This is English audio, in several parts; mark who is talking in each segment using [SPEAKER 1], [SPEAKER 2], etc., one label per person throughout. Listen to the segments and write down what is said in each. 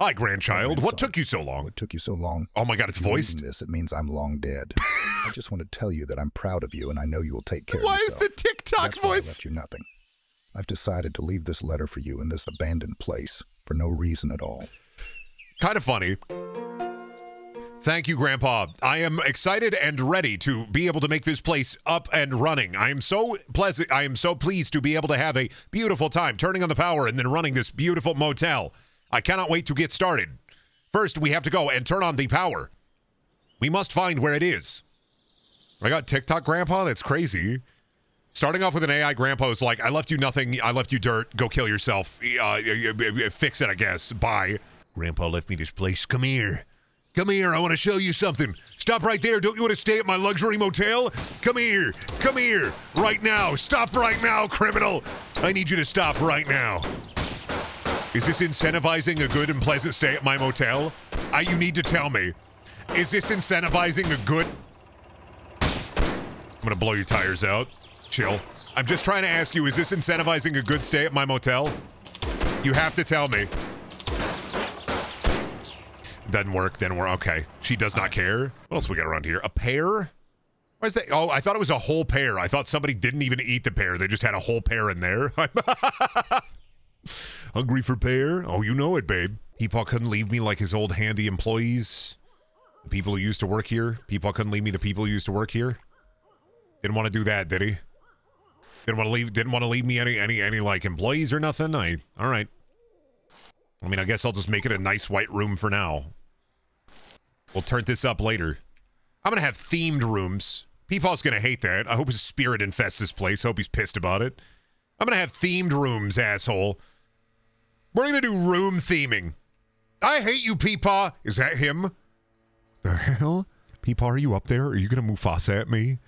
[SPEAKER 1] Hi, grandchild. What took you so long?
[SPEAKER 2] What took you so long?
[SPEAKER 1] Oh my god, it's voiced.
[SPEAKER 2] This it means I'm long dead. I just want to tell you that I'm proud of you, and I know you will take care
[SPEAKER 1] Why
[SPEAKER 2] of
[SPEAKER 1] is the TikTok
[SPEAKER 2] That's why I left you nothing. I've decided to leave this letter for you in this abandoned place for no reason at all.
[SPEAKER 1] Kind of funny. Thank you, Grandpa. I am excited and ready to be able to make this place up and running. I am so pleasant. I am so pleased to be able to have a beautiful time turning on the power and then running this beautiful motel. I cannot wait to get started. First, we have to go and turn on the power. We must find where it is. I got TikTok Grandpa. That's crazy. Starting off with an AI grandpa is like, I left you nothing. I left you dirt. Go kill yourself. Uh, uh, uh, uh, fix it, I guess. Bye. Grandpa left me this place. Come here. Come here. I want to show you something. Stop right there. Don't you want to stay at my luxury motel? Come here. Come here. Right now. Stop right now, criminal. I need you to stop right now. Is this incentivizing a good and pleasant stay at my motel? I, you need to tell me. Is this incentivizing a good. I'm to blow your tires out. Chill. I'm just trying to ask you is this incentivizing a good stay at my motel? You have to tell me. Doesn't work, then we're okay. She does not care. What else we got around here? A pear? Why is that? Oh, I thought it was a whole pear. I thought somebody didn't even eat the pear. They just had a whole pear in there. Hungry for pear? Oh, you know it, babe. Peepaw couldn't leave me like his old handy employees. The people who used to work here. Peepaw couldn't leave me the people who used to work here. Didn't want to do that, did he? Didn't want to leave. Didn't want to leave me any any any like employees or nothing. I all right. I mean, I guess I'll just make it a nice white room for now. We'll turn this up later. I'm gonna have themed rooms. Peepaw's gonna hate that. I hope his spirit infests this place. I hope he's pissed about it. I'm gonna have themed rooms, asshole. We're gonna do room theming. I hate you, Peepaw. Is that him? The hell? Peepaw, are you up there? Are you gonna Mufasa at me?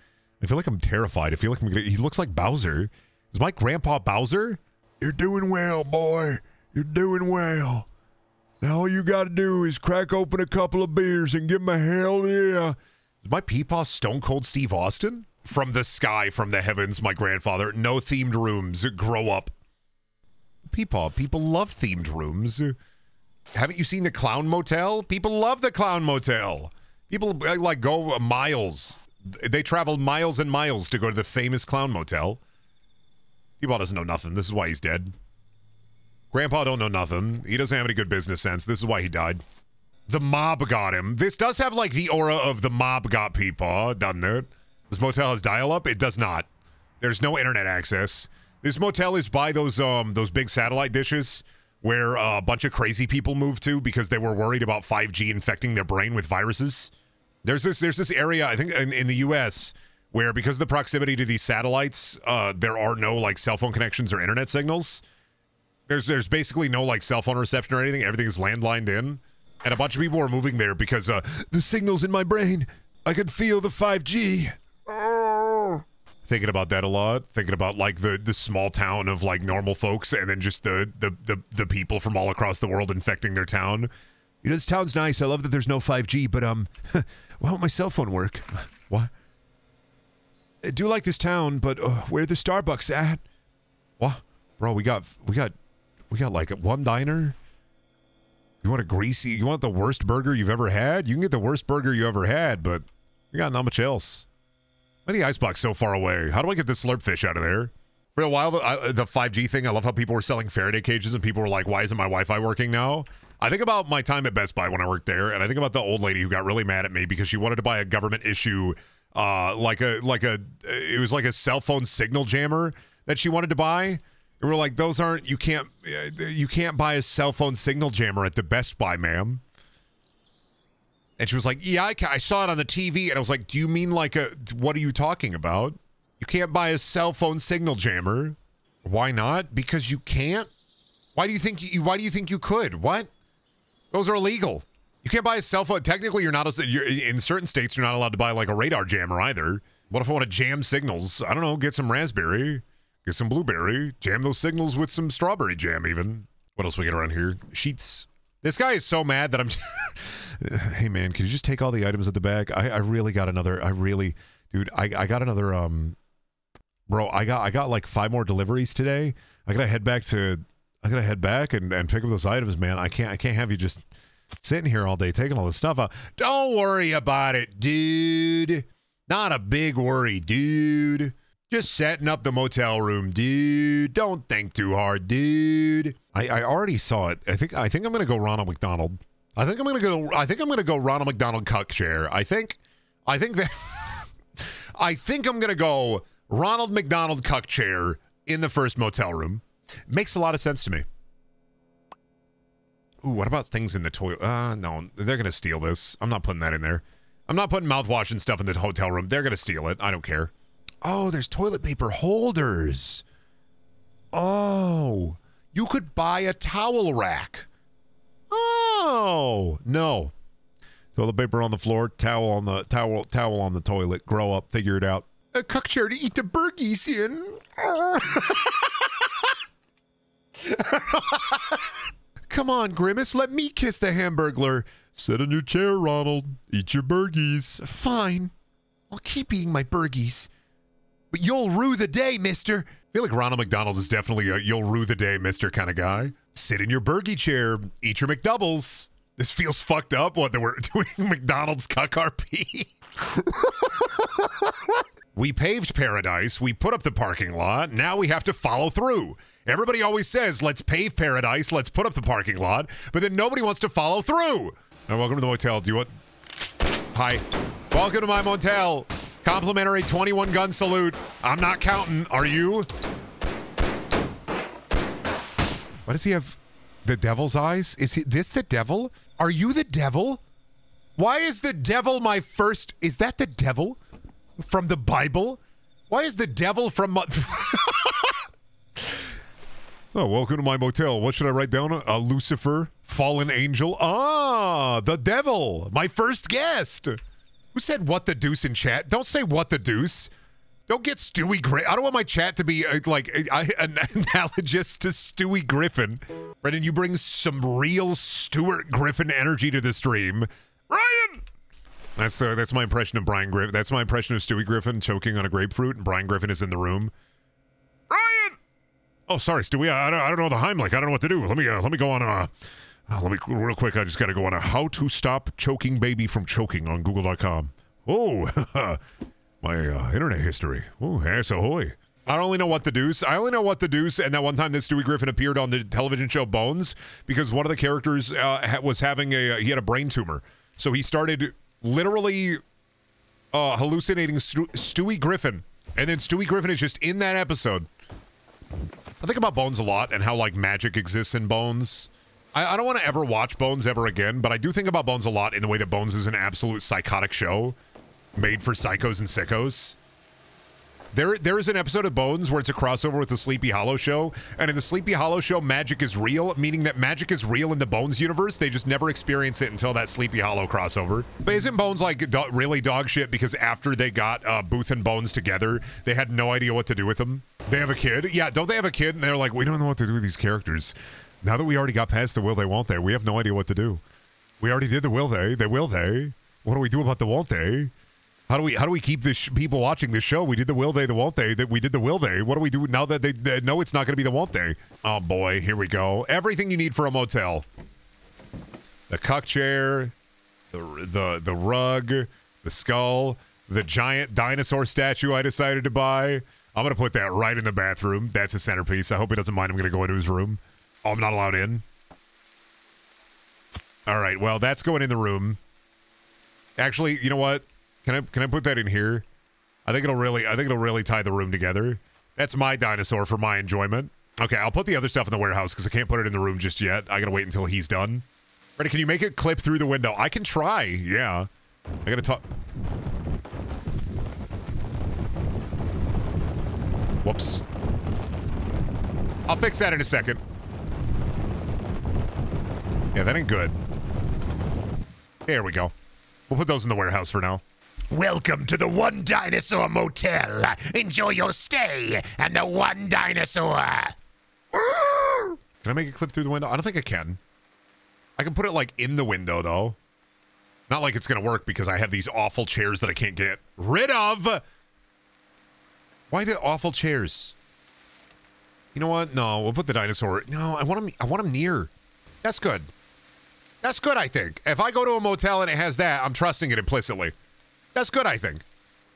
[SPEAKER 1] I feel like I'm terrified. I feel like I'm gonna. He looks like Bowser. Is my grandpa Bowser?
[SPEAKER 3] You're doing well, boy. You're doing well. Now all you gotta do is crack open a couple of beers and give 'em a hell yeah.
[SPEAKER 1] Is my Peepaw Stone Cold Steve Austin? From the sky, from the heavens, my grandfather. No themed rooms. Grow up. Peepaw, people love themed rooms. Haven't you seen the Clown Motel? People love the Clown Motel. People uh, like go miles. They travel miles and miles to go to the famous Clown Motel. Peepaw doesn't know nothing. This is why he's dead. Grandpa don't know nothing. He doesn't have any good business sense. This is why he died. The mob got him. This does have like the aura of the mob got Peepaw, doesn't it? This motel has dial-up. It does not. There's no internet access. This motel is by those um those big satellite dishes where uh, a bunch of crazy people moved to because they were worried about 5G infecting their brain with viruses. There's this there's this area I think in, in the U.S. where because of the proximity to these satellites, uh, there are no like cell phone connections or internet signals. There's there's basically no like cell phone reception or anything. Everything is landlined in, and a bunch of people are moving there because uh,
[SPEAKER 3] The signal's in my brain. I could feel the 5G.
[SPEAKER 1] Thinking about that a lot. Thinking about like the the small town of like normal folks, and then just the the the, the people from all across the world infecting their town.
[SPEAKER 3] You know, this town's nice. I love that there's no 5G, but um, why won't my cell phone work?
[SPEAKER 1] What?
[SPEAKER 3] I do like this town, but uh, where the Starbucks at?
[SPEAKER 1] What? Bro, we got we got we got like one diner. You want a greasy? You want the worst burger you've ever had? You can get the worst burger you ever had, but we got not much else. Why the icebox so far away? How do I get this slurp fish out of there? For a while, the, I, the 5G thing, I love how people were selling Faraday cages and people were like, why isn't my Wi Fi working now? I think about my time at Best Buy when I worked there, and I think about the old lady who got really mad at me because she wanted to buy a government issue, uh, like a like a it was like a cell phone signal jammer that she wanted to buy. And we're like, those aren't you can't uh, you can't buy a cell phone signal jammer at the Best Buy, ma'am. And she was like, "Yeah, I, I saw it on the TV." And I was like, "Do you mean like a? What are you talking about? You can't buy a cell phone signal jammer. Why not? Because you can't. Why do you think you? Why do you think you could? What? Those are illegal. You can't buy a cell phone. Technically, you're not. You're, in certain states, you're not allowed to buy like a radar jammer either. What if I want to jam signals? I don't know. Get some raspberry, get some blueberry, jam those signals with some strawberry jam. Even. What else we get around here? Sheets. This guy is so mad that I'm. hey man, can you just take all the items at the back? I, I really got another. I really, dude. I, I got another. Um, bro, I got I got like five more deliveries today. I gotta head back to I gotta head back and, and pick up those items, man. I can't I can't have you just sitting here all day taking all this stuff out. Don't worry about it, dude. Not a big worry, dude. Just setting up the motel room, dude. Don't think too hard, dude. I, I already saw it. I think I think I'm gonna go Ronald McDonald. I think I'm gonna go. I think I'm gonna go Ronald McDonald cuck chair. I think. I think that. I think I'm gonna go Ronald McDonald cuck chair in the first motel room. Makes a lot of sense to me. Ooh, what about things in the toilet? Uh, no, they're gonna steal this. I'm not putting that in there. I'm not putting mouthwash and stuff in the hotel room. They're gonna steal it. I don't care. Oh, there's toilet paper holders. Oh, you could buy a towel rack. Oh no, toilet paper on the floor, towel on the towel, towel on the toilet. Grow up, figure it out. A cuck chair to eat the burgies in. Come on, Grimace, let me kiss the hamburglar. Sit in your chair, Ronald. Eat your burgies. Fine. I'll keep eating my burgies. But you'll rue the day, mister. I feel like Ronald McDonald is definitely a you'll rue the day, mister kind of guy. Sit in your burgie chair. Eat your McDoubles. This feels fucked up. What, that we're doing McDonald's cuck RP? we paved paradise. We put up the parking lot. Now we have to follow through. Everybody always says, let's pave paradise, let's put up the parking lot, but then nobody wants to follow through. Now, welcome to the motel. Do you want. Hi. Welcome to my motel. Complimentary 21 gun salute. I'm not counting. Are you? Why does he have the devil's eyes? Is he, this the devil? Are you the devil? Why is the devil my first? Is that the devil from the Bible? Why is the devil from. My, Oh, welcome to my motel. What should I write down? A Lucifer, fallen angel. Ah, the devil, my first guest. Who said what the deuce in chat? Don't say what the deuce. Don't get Stewie Griffin. I don't want my chat to be uh, like uh, an analogous to Stewie Griffin. Brendan, you bring some real Stuart Griffin energy to the stream. Ryan! That's uh, that's my impression of Brian Griffin. That's my impression of Stewie Griffin choking on a grapefruit, and Brian Griffin is in the room. Ryan! Oh, sorry, Stewie. I, I, don't, I don't know the Heimlich. I don't know what to do. Let me uh, let me go on a. Uh, let me real quick. I just got to go on a how to stop choking baby from choking on Google.com. Oh, my uh, internet history. Oh, ass ahoy. I don't only know what the deuce. I only know what the deuce, and that one time this Stewie Griffin appeared on the television show Bones because one of the characters uh, was having a he had a brain tumor, so he started literally uh, hallucinating Stewie Griffin, and then Stewie Griffin is just in that episode. I think about Bones a lot and how like magic exists in Bones. I, I don't want to ever watch Bones ever again, but I do think about Bones a lot in the way that Bones is an absolute psychotic show made for psychos and sickos. There, there is an episode of Bones where it's a crossover with the Sleepy Hollow show, and in the Sleepy Hollow show, magic is real, meaning that magic is real in the Bones universe. They just never experience it until that Sleepy Hollow crossover. But isn't Bones like do- really dog shit because after they got uh, Booth and Bones together, they had no idea what to do with them? They have a kid, yeah. Don't they have a kid? And they're like, we don't know what to do with these characters. Now that we already got past the will they won't they, we have no idea what to do. We already did the will they, they will they. What do we do about the won't they? How do we how do we keep this people watching this show? We did the will they, the won't they. That we did the will they. What do we do now that they, they know it's not going to be the won't they? Oh boy, here we go. Everything you need for a motel: the cuck chair, the the the rug, the skull, the giant dinosaur statue I decided to buy. I'm gonna put that right in the bathroom. That's a centerpiece. I hope he doesn't mind. I'm gonna go into his room. Oh, I'm not allowed in. All right. Well, that's going in the room. Actually, you know what? Can I can I put that in here? I think it'll really I think it'll really tie the room together. That's my dinosaur for my enjoyment. Okay, I'll put the other stuff in the warehouse because I can't put it in the room just yet. I gotta wait until he's done. Ready? Can you make it clip through the window? I can try. Yeah. I gotta talk. Whoops. I'll fix that in a second. Yeah, that ain't good. There we go. We'll put those in the warehouse for now.
[SPEAKER 4] Welcome to the One Dinosaur Motel. Enjoy your stay and the One Dinosaur.
[SPEAKER 1] Can I make a clip through the window? I don't think I can. I can put it like in the window though. Not like it's gonna work because I have these awful chairs that I can't get rid of. Why the awful chairs? You know what? No, we'll put the dinosaur. No, I want him. I want him near. That's good. That's good. I think. If I go to a motel and it has that, I'm trusting it implicitly. That's good. I think.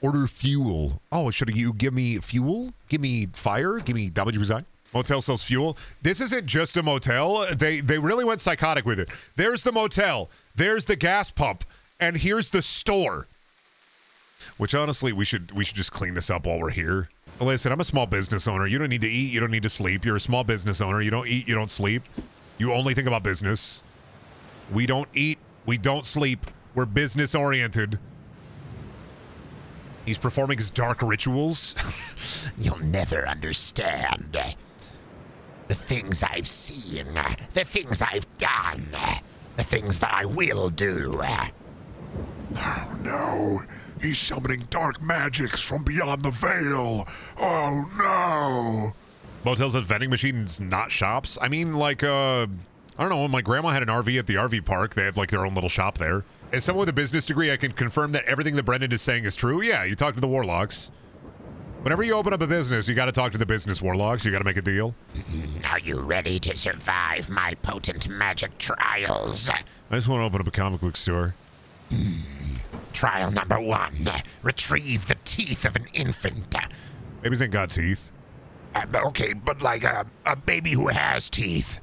[SPEAKER 1] Order fuel. Oh, should you give me fuel? Give me fire? Give me WZ? Motel sells fuel. This isn't just a motel. They they really went psychotic with it. There's the motel. There's the gas pump, and here's the store. Which honestly, we should we should just clean this up while we're here. Listen, I'm a small business owner. You don't need to eat. You don't need to sleep. You're a small business owner. You don't eat. You don't sleep. You only think about business. We don't eat. We don't sleep. We're business oriented. He's performing his dark rituals.
[SPEAKER 4] You'll never understand. The things I've seen, the things I've done, the things that I will do.
[SPEAKER 3] Oh no, he's summoning dark magics from beyond the veil. Oh no.
[SPEAKER 1] Motels have vending machines, not shops. I mean, like, uh, I don't know. When my grandma had an RV at the RV park, they have like their own little shop there. As someone with a business degree, I can confirm that everything that Brendan is saying is true. Yeah, you talk to the warlocks. Whenever you open up a business, you got to talk to the business warlocks. You got to make a deal.
[SPEAKER 4] Are you ready to survive my potent magic trials?
[SPEAKER 1] I just want to open up a comic book store.
[SPEAKER 4] Trial number one retrieve the teeth of an infant.
[SPEAKER 1] Babies ain't got teeth.
[SPEAKER 4] Uh, okay, but like a, a baby who has teeth.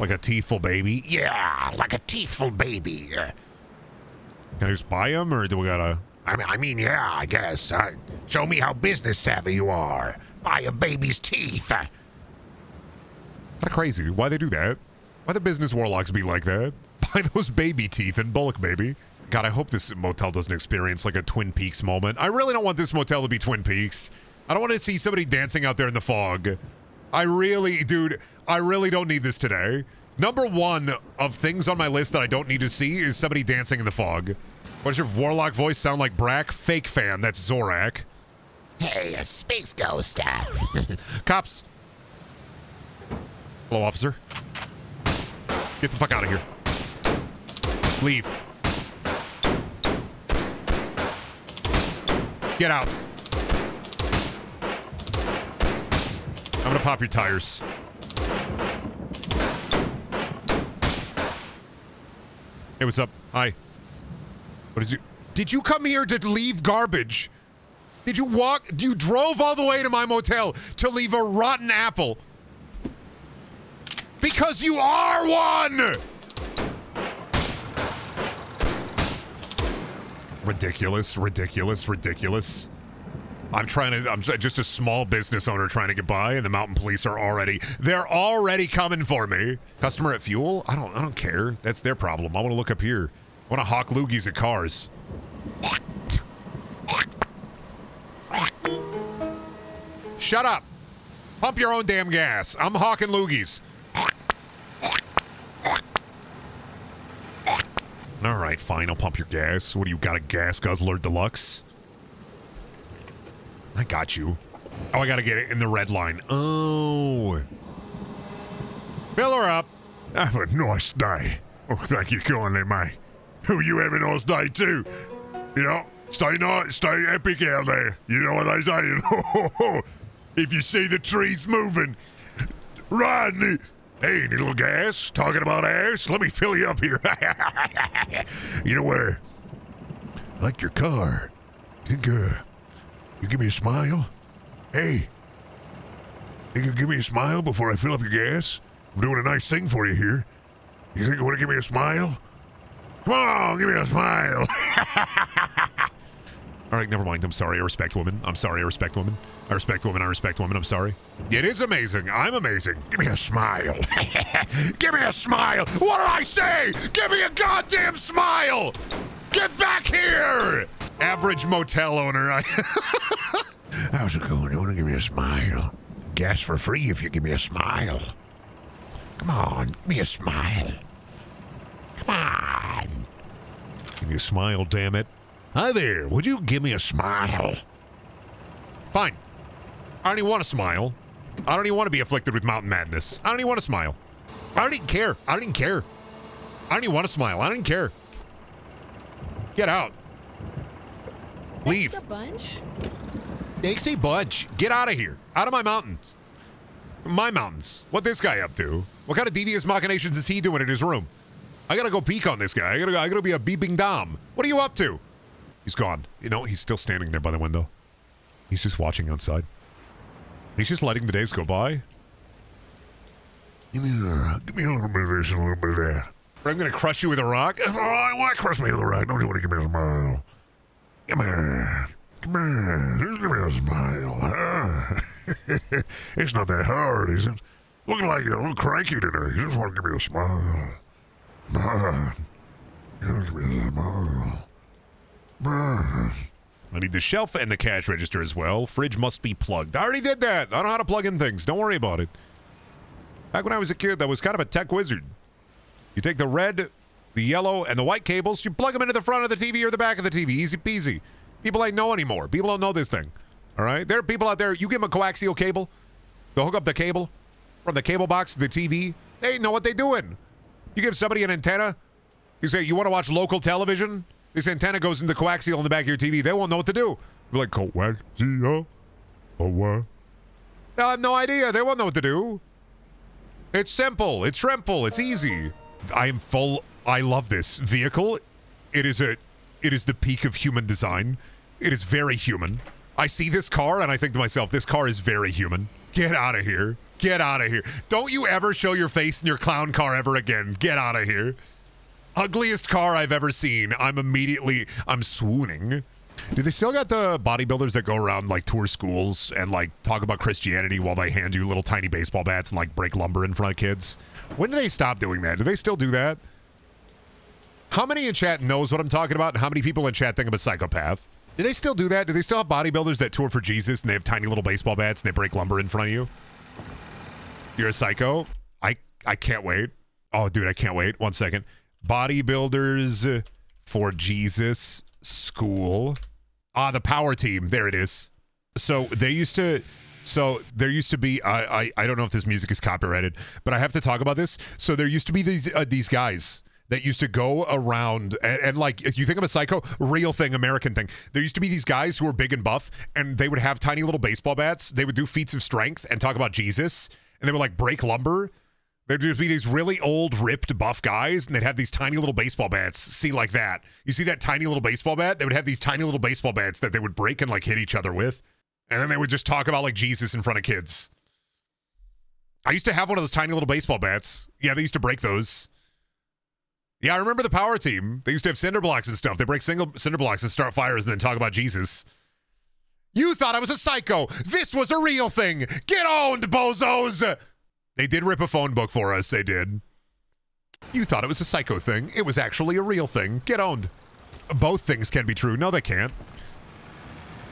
[SPEAKER 1] Like a teethful baby.
[SPEAKER 4] Yeah, like a teethful baby.
[SPEAKER 1] Can I just buy them, or do we gotta?
[SPEAKER 4] I mean, I mean, yeah, I guess. Uh, show me how business savvy you are. Buy a baby's teeth.
[SPEAKER 1] Of crazy. Why they do that? Why the business warlocks be like that? Buy those baby teeth and bulk, baby. God, I hope this motel doesn't experience like a Twin Peaks moment. I really don't want this motel to be Twin Peaks. I don't want to see somebody dancing out there in the fog. I really, dude, I really don't need this today. Number one of things on my list that I don't need to see is somebody dancing in the fog. What does your warlock voice sound like, Brack? Fake fan, that's Zorak.
[SPEAKER 4] hey, a space ghost. Uh,
[SPEAKER 1] Cops. Hello, officer. Get the fuck out of here. Leave. Get out. I'm gonna pop your tires. Hey, what's up? Hi. What did you? Did you come here to leave garbage? Did you walk? You drove all the way to my motel to leave a rotten apple? Because you are one! Ridiculous, ridiculous, ridiculous. I'm trying to, I'm just a small business owner trying to get by, and the mountain police are already, they're already coming for me. Customer at fuel? I don't, I don't care. That's their problem. I want to look up here. I want to hawk loogies at cars. Shut up. Pump your own damn gas. I'm hawking loogies. All right, fine. I'll pump your gas. What do you got? A gas guzzler deluxe? I got you. Oh, I got to get it in the red line. Oh. Fill her up.
[SPEAKER 3] Have a nice day. Oh, thank you kindly, mate. Oh, you have a nice day too. You know, stay nice, stay epic out there. You know what they say. if you see the trees moving, run. Hey, need a little gas? Talking about ass? Let me fill you up here. you know where? I like your car. Think uh, you give me a smile? Hey, think you give me a smile before I fill up your gas? I'm doing a nice thing for you here. You think you want to give me a smile? Come on, give me a smile.
[SPEAKER 1] All right, never mind. I'm sorry. I respect women. I'm sorry. I respect women. I respect women. I respect women. I'm sorry. It is amazing. I'm amazing.
[SPEAKER 3] give me a smile.
[SPEAKER 1] Give me a smile. What did I say? Give me a goddamn smile. Get back here. Average motel owner.
[SPEAKER 3] How's it going? You want to give me a smile? Gas for free if you give me a smile. Come on, give me a smile. Come on.
[SPEAKER 1] Give me a smile, damn it.
[SPEAKER 3] Hi there. Would you give me a smile?
[SPEAKER 1] Fine. I don't even want to smile. I don't even want to be afflicted with mountain madness. I don't even want to smile. I don't even care. I don't even care. I don't even want to smile. I don't even care. Get out. Leave.
[SPEAKER 5] Thanks a bunch.
[SPEAKER 1] Thanks a bunch. Get out of here. Out of my mountains. My mountains. What this guy up to? What kind of devious machinations is he doing in his room? I gotta go peek on this guy. I gotta, I gotta be a beeping dom. What are you up to? He's gone. You know, he's still standing there by the window. He's just watching outside. He's just letting the days go by.
[SPEAKER 3] Give me, a, give me a little bit of this and a little bit of that.
[SPEAKER 1] I'm gonna crush you with a rock.
[SPEAKER 3] Oh, why crush me with a rock? Don't you want to give me a smile? Come here. Come here. Give me a smile. Huh? it's not that hard, is it? Looking like you're a little cranky today. You just want to give me a smile. On. You give me a smile. On.
[SPEAKER 1] I need the shelf and the cash register as well. Fridge must be plugged. I already did that. I don't know how to plug in things. Don't worry about it. Back when I was a kid, I was kind of a tech wizard. You take the red, the yellow, and the white cables, you plug them into the front of the TV or the back of the TV. Easy peasy. People ain't know anymore. People don't know this thing. All right? There are people out there, you give them a coaxial cable, they'll hook up the cable from the cable box to the TV. They know what they're doing. You give somebody an antenna, you say, you want to watch local television? This antenna goes into the coaxial in the back of your TV. They won't know what to do. You're like,
[SPEAKER 3] Coaxial? Or what?
[SPEAKER 1] They'll have no idea. They won't know what to do. It's simple. It's simple. It's easy. I am full. I love this vehicle. It is a. It is the peak of human design. It is very human. I see this car and I think to myself, this car is very human. Get out of here. Get out of here. Don't you ever show your face in your clown car ever again. Get out of here. Ugliest car I've ever seen. I'm immediately. I'm swooning. Do they still got the bodybuilders that go around like tour schools and like talk about Christianity while they hand you little tiny baseball bats and like break lumber in front of kids? When do they stop doing that? Do they still do that? How many in chat knows what I'm talking about and how many people in chat think I'm a psychopath? Do they still do that? Do they still have bodybuilders that tour for Jesus and they have tiny little baseball bats and they break lumber in front of you? You're a psycho? I I can't wait. Oh dude, I can't wait. One second. Bodybuilders for Jesus school. Ah, the power team. There it is. So they used to. So there used to be. I I, I don't know if this music is copyrighted, but I have to talk about this. So there used to be these uh, these guys that used to go around and, and like if you think of a psycho real thing american thing there used to be these guys who were big and buff and they would have tiny little baseball bats they would do feats of strength and talk about jesus and they would like break lumber There'd just be these really old, ripped, buff guys, and they'd have these tiny little baseball bats. See, like that. You see that tiny little baseball bat? They would have these tiny little baseball bats that they would break and like hit each other with. And then they would just talk about like Jesus in front of kids. I used to have one of those tiny little baseball bats. Yeah, they used to break those. Yeah, I remember the power team. They used to have cinder blocks and stuff. They break single cinder blocks and start fires and then talk about Jesus. You thought I was a psycho. This was a real thing. Get owned, bozos. They did rip a phone book for us. They did. You thought it was a psycho thing. It was actually a real thing. Get owned. Both things can be true. No, they can't.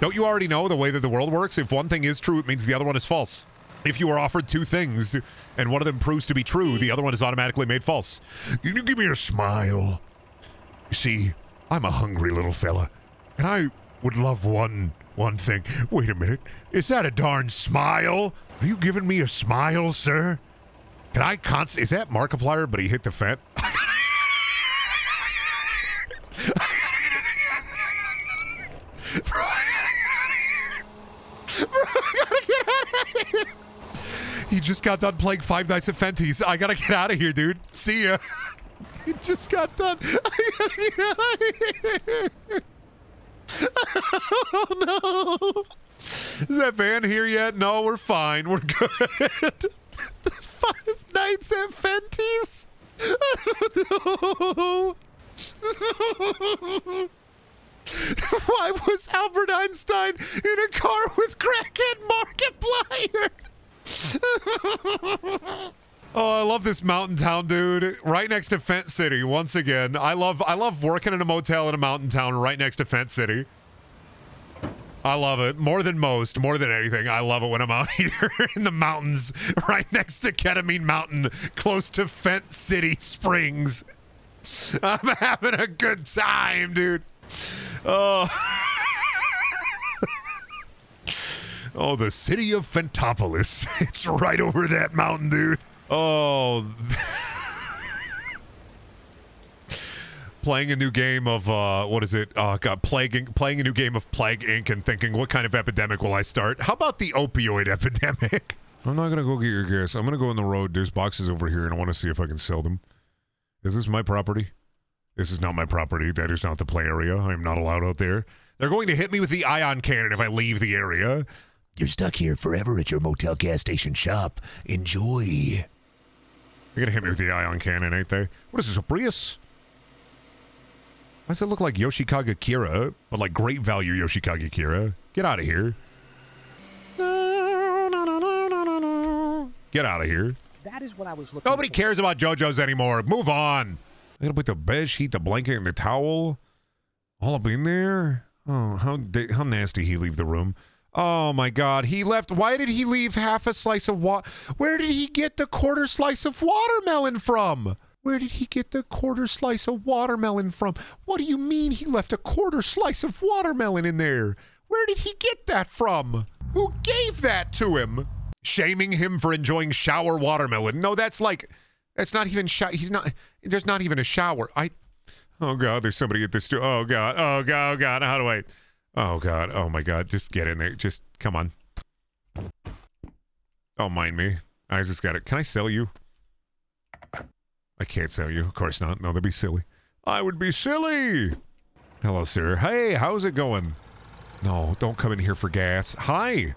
[SPEAKER 1] Don't you already know the way that the world works? If one thing is true, it means the other one is false. If you are offered two things and one of them proves to be true, the other one is automatically made false.
[SPEAKER 3] Can you give me a smile? You see, I'm a hungry little fella, and I would love one one thing. Wait a minute. Is that a darn smile? Are you giving me a smile, sir?
[SPEAKER 1] Can I const? Is that Markiplier? But he hit the fence. He just got done playing Five Nights at Fenty's. I gotta get out of here, dude. See ya. He just got done. I gotta get out of here. Oh no. Is that van here yet? No, we're fine. We're good. Five Nights at Fenty's. no. Why was Albert Einstein in a car with crackhead Markiplier? oh, I love this mountain town, dude. Right next to Fent City. Once again, I love I love working in a motel in a mountain town right next to Fent City. I love it more than most, more than anything. I love it when I'm out here in the mountains, right next to Ketamine Mountain, close to Fent City Springs. I'm having a good time, dude. Oh. Oh, the city of Fentopolis. It's right over that mountain, dude. Oh. playing a new game of uh, what is it? Oh God, plague, playing a new game of Plague Inc. and thinking, what kind of epidemic will I start? How about the opioid epidemic? I'm not gonna go get your gas. I'm gonna go on the road. There's boxes over here, and I want to see if I can sell them. Is this my property? This is not my property. That is not the play area. I am not allowed out there. They're going to hit me with the ion cannon if I leave the area.
[SPEAKER 4] You're stuck here forever at your motel gas station shop. Enjoy.
[SPEAKER 1] They're gonna hit me with the ion cannon, ain't they? What is this, a Prius? Why does it look like Yoshikage Kira, but like great value Yoshikage Kira? Get out of here. Get out of here.
[SPEAKER 5] That is what I was looking
[SPEAKER 1] Nobody
[SPEAKER 5] for.
[SPEAKER 1] cares about JoJo's anymore. Move on. I gotta put the bed sheet, the blanket, and the towel all up in there. Oh, how how nasty he leave the room. Oh my God, he left. Why did he leave half a slice of what? Where did he get the quarter slice of watermelon from? Where did he get the quarter slice of watermelon from? What do you mean he left a quarter slice of watermelon in there? Where did he get that from? Who gave that to him? Shaming him for enjoying shower watermelon. No, that's like, that's not even, he's not, there's not even a shower. I, oh God, there's somebody at the store. Oh God, oh God, oh God, how do I, oh God, oh my God, just get in there. Just, come on. Don't mind me. I just got it. Can I sell you? I can't sell you. Of course not. No, that'd be silly. I would be silly. Hello, sir. Hey, how's it going? No, don't come in here for gas. Hi. You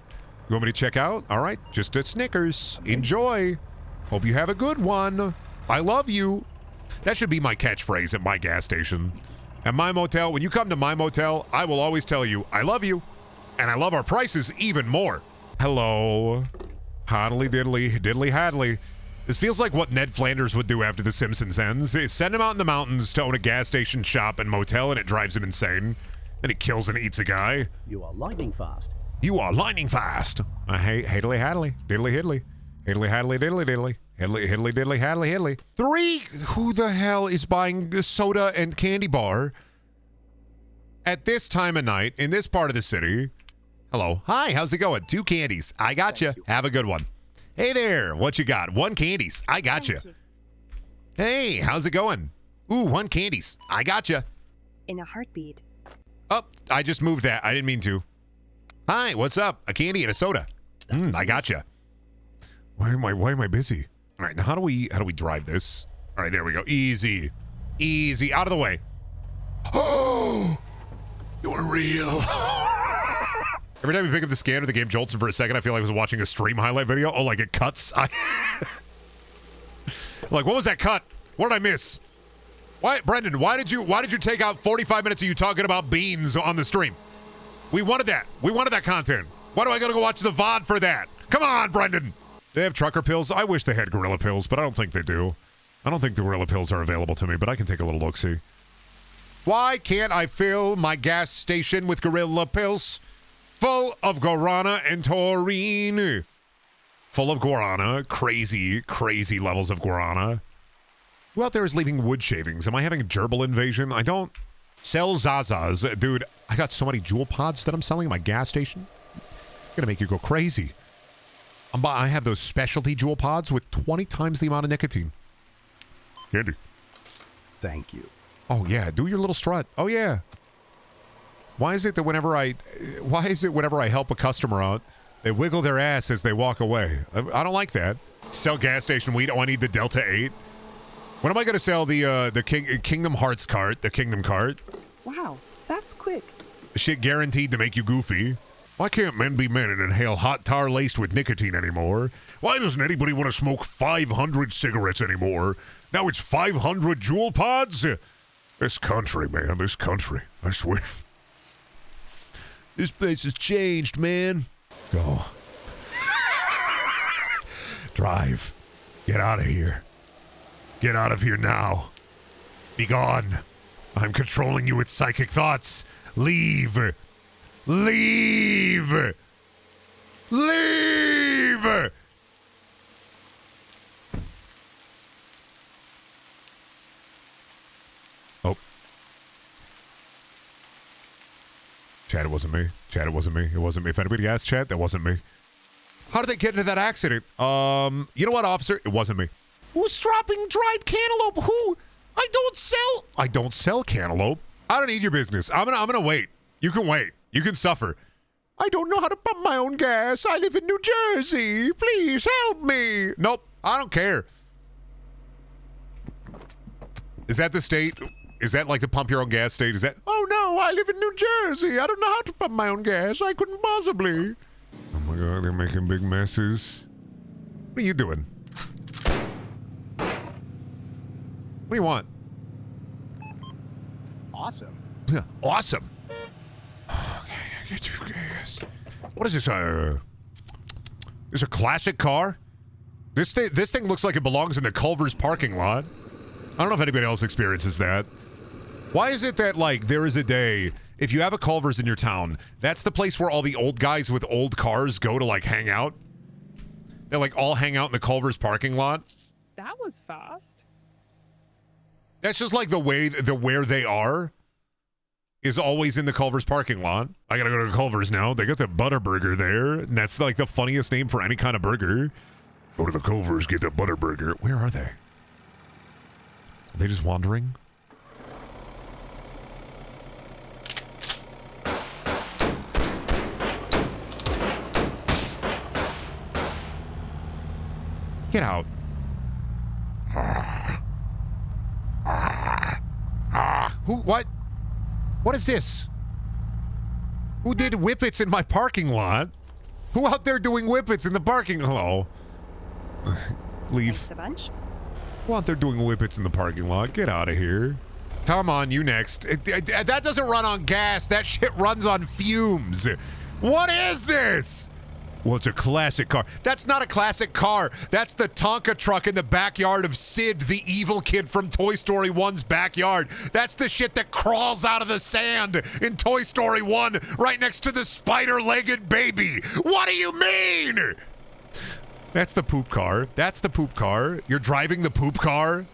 [SPEAKER 1] want me to check out? All right, just at Snickers. Enjoy. Hope you have a good one. I love you. That should be my catchphrase at my gas station. At my motel, when you come to my motel, I will always tell you, I love you. And I love our prices even more. Hello. Hoddly diddly, diddly hadley. This feels like what Ned Flanders would do after The Simpsons ends. Is Send him out in the mountains to own a gas station, shop, and motel, and it drives him insane. Then he kills and eats a guy.
[SPEAKER 5] You are lightning fast.
[SPEAKER 1] You are lightning fast. I hate Hadley Hadley. Diddly Hiddly. Hiddly Hadley Diddly Diddly. Hiddly Hiddly Diddly Hadley Hiddly. Three. Who the hell is buying soda and candy bar at this time of night in this part of the city? Hello. Hi, how's it going? Two candies. I got you. Have a good one. Hey there. What you got? One candies. I got you. Hey, how's it going? Ooh, one candies. I got you.
[SPEAKER 6] In a heartbeat.
[SPEAKER 1] Oh, I just moved that. I didn't mean to. Hi, what's up? A candy and a soda. Mm, I gotcha. Why am I why am I busy? All right, now how do we how do we drive this? All right, there we go. Easy. Easy. Out of the way. Oh, you're real. Every time you pick up the scanner, the game jolts in for a second. I feel like I was watching a stream highlight video. Oh, like it cuts. I like, what was that cut? What did I miss? Why, Brendan? Why did you Why did you take out 45 minutes of you talking about beans on the stream? We wanted that. We wanted that content. Why do I gotta go watch the VOD for that? Come on, Brendan. They have trucker pills. I wish they had gorilla pills, but I don't think they do. I don't think the gorilla pills are available to me, but I can take a little look see. Why can't I fill my gas station with gorilla pills? Full of guarana and taurine. Full of guarana. Crazy, crazy levels of guarana. Who out there is leaving wood shavings? Am I having a gerbil invasion? I don't sell Zazas. Dude, I got so many Juul pods that I'm selling at my gas station. gonna make you go crazy. I'm, bu- I have those specialty Juul pods with 20 times the amount of nicotine. Candy.
[SPEAKER 2] Thank you.
[SPEAKER 1] Oh yeah, do your little strut. Oh yeah. Why is it that whenever I, why is it whenever I help a customer out, they wiggle their ass as they walk away? I, I don't like that. Sell gas station weed. Oh, I need the Delta Eight. When am I going to sell the uh, the King, Kingdom Hearts cart? The Kingdom cart.
[SPEAKER 5] Wow, that's quick.
[SPEAKER 1] Shit guaranteed to make you goofy. Why can't men be men and inhale hot tar laced with nicotine anymore? Why doesn't anybody want to smoke 500 cigarettes anymore? Now it's 500 Juul pods? This country, man, this country. I swear. This place has changed, man. Go. Drive. Get out of here. Get out of here now. Be gone. I'm controlling you with psychic thoughts. Leave. Leave. Leave. Oh. Chad, it wasn't me. Chad, it wasn't me. It wasn't me. If anybody asked Chad, that wasn't me. How did they get into that accident? Um, you know what, officer? It wasn't me. Who's dropping dried cantaloupe? Who? I don't sell. I don't sell cantaloupe. I don't need your business. I'm gonna. I'm gonna wait. You can wait. You can suffer. I don't know how to pump my own gas. I live in New Jersey. Please help me. Nope, I don't care. Is that the state? Is that like the pump your own gas state? Is that? Oh no, I live in New Jersey. I don't know how to pump my own gas. I couldn't possibly. Oh my god, they're making big messes. What are you doing? What do you want?
[SPEAKER 5] Awesome.
[SPEAKER 1] Yeah, awesome. Okay, get your gas. What is this? Uh, is a classic car? This thing, this thing looks like it belongs in the Culver's parking lot. I don't know if anybody else experiences that. Why is it that like there is a day if you have a Culver's in your town, that's the place where all the old guys with old cars go to like hang out? They like all hang out in the Culver's parking lot.
[SPEAKER 6] That was fast.
[SPEAKER 1] That's just like the way the where they are is always in the Culver's parking lot. I gotta go to the Culver's now. They got the Butterburger there, and that's like the funniest name for any kind of burger. Go to the Culver's, get the Butterburger. Where are they? Are they just wandering? Get out. Ah. Ah. Ah. Who? What? What is this? Who did whippets in my parking lot? Who out there doing whippets in the parking? Hello. Leave.
[SPEAKER 7] Thanks a bunch.
[SPEAKER 1] Who out there doing whippets in the parking lot? Get out of here. Come on, you next. It- it- that doesn't run on gas. That shit runs on fumes. What is this? Well, it's a classic car. That's not a classic car. That's the Tonka truck in the backyard of Sid, the evil kid from Toy Story 1's backyard. That's the shit that crawls out of the sand in Toy Story 1 right next to the spider legged baby. What do you mean? That's the poop car. That's the poop car. You're driving the poop car?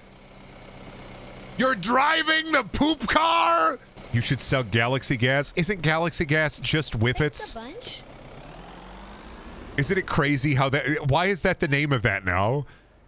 [SPEAKER 1] You're driving the poop car? You should sell Galaxy Gas. Isn't Galaxy Gas just whippets?
[SPEAKER 7] bunch.
[SPEAKER 1] Isn't it crazy how that? Why is that the name of that now?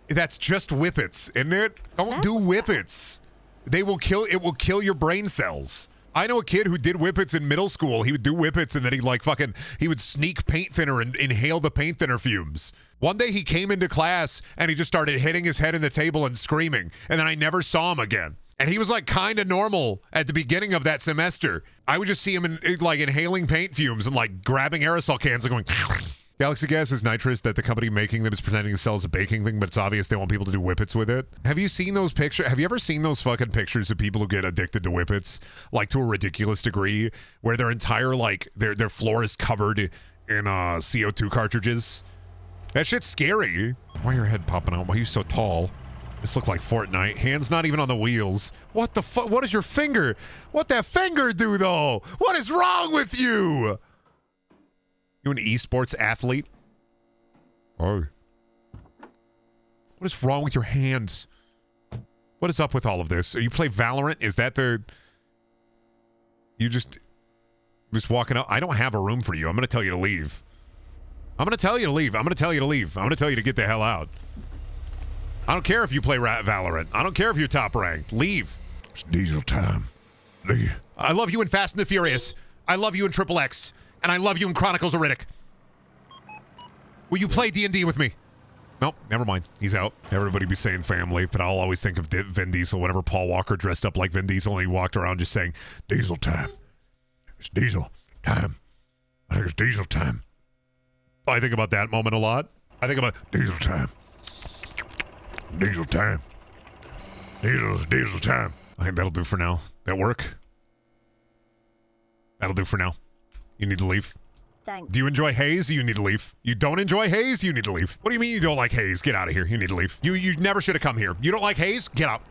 [SPEAKER 1] That's just whippets, isn't it? Don't do whippets. They will kill. It will kill your brain cells. I know a kid who did whippets in middle school. He would do whippets and then he'd like fucking he would sneak paint thinner and inhale the paint thinner fumes. One day he came into class and he just started hitting his head in the table and screaming. And then I never saw him again. And he was like kind of normal at the beginning of that semester. I would just see him in, like inhaling paint fumes and like grabbing aerosol cans and going. Galaxy Gas is nitrous that the company making them is pretending to sell as a baking thing, but it's obvious they want people to do whippets with it. Have you seen those pictures? Have you ever seen those fucking pictures of people who get addicted to whippets, like to a ridiculous degree, where their entire like their their floor is covered in uh CO2 cartridges? That shit's scary. Why your head popping out? Why are you so tall? This look like Fortnite. Hands not even on the wheels. What the fuck? What is your finger? What that finger do though? What is wrong with you? You an esports athlete? Oh. What is wrong with your hands? What is up with all of this? Are you play Valorant? Is that the You just just walking up? I don't have a room for you. I'm going to tell you to leave. I'm going to tell you to leave. I'm going to tell you to leave. I'm going to tell you to get the hell out. I don't care if you play Ra- Valorant. I don't care if you're top ranked. Leave.
[SPEAKER 3] It's diesel time. Leave.
[SPEAKER 1] I love you in Fast and the Furious. I love you in Triple X, and I love you in Chronicles of Riddick. Will you play D and D with me? Nope, never mind. He's out. Everybody be saying family, but I'll always think of Di- Vin Diesel whenever Paul Walker dressed up like Vin Diesel and he walked around just saying,
[SPEAKER 3] Diesel time. It's diesel time. I think it's diesel time.
[SPEAKER 1] I think about that moment a lot. I think about
[SPEAKER 3] Diesel time. Diesel time. Diesel, diesel time.
[SPEAKER 1] I think that'll do for now. That work? That'll do for now. You need to leave.
[SPEAKER 7] Thanks.
[SPEAKER 1] Do you enjoy haze? You need to leave. You don't enjoy haze? You need to leave. What do you mean you don't like haze? Get out of here. You need to leave. You you never should have come here. You don't like haze? Get out.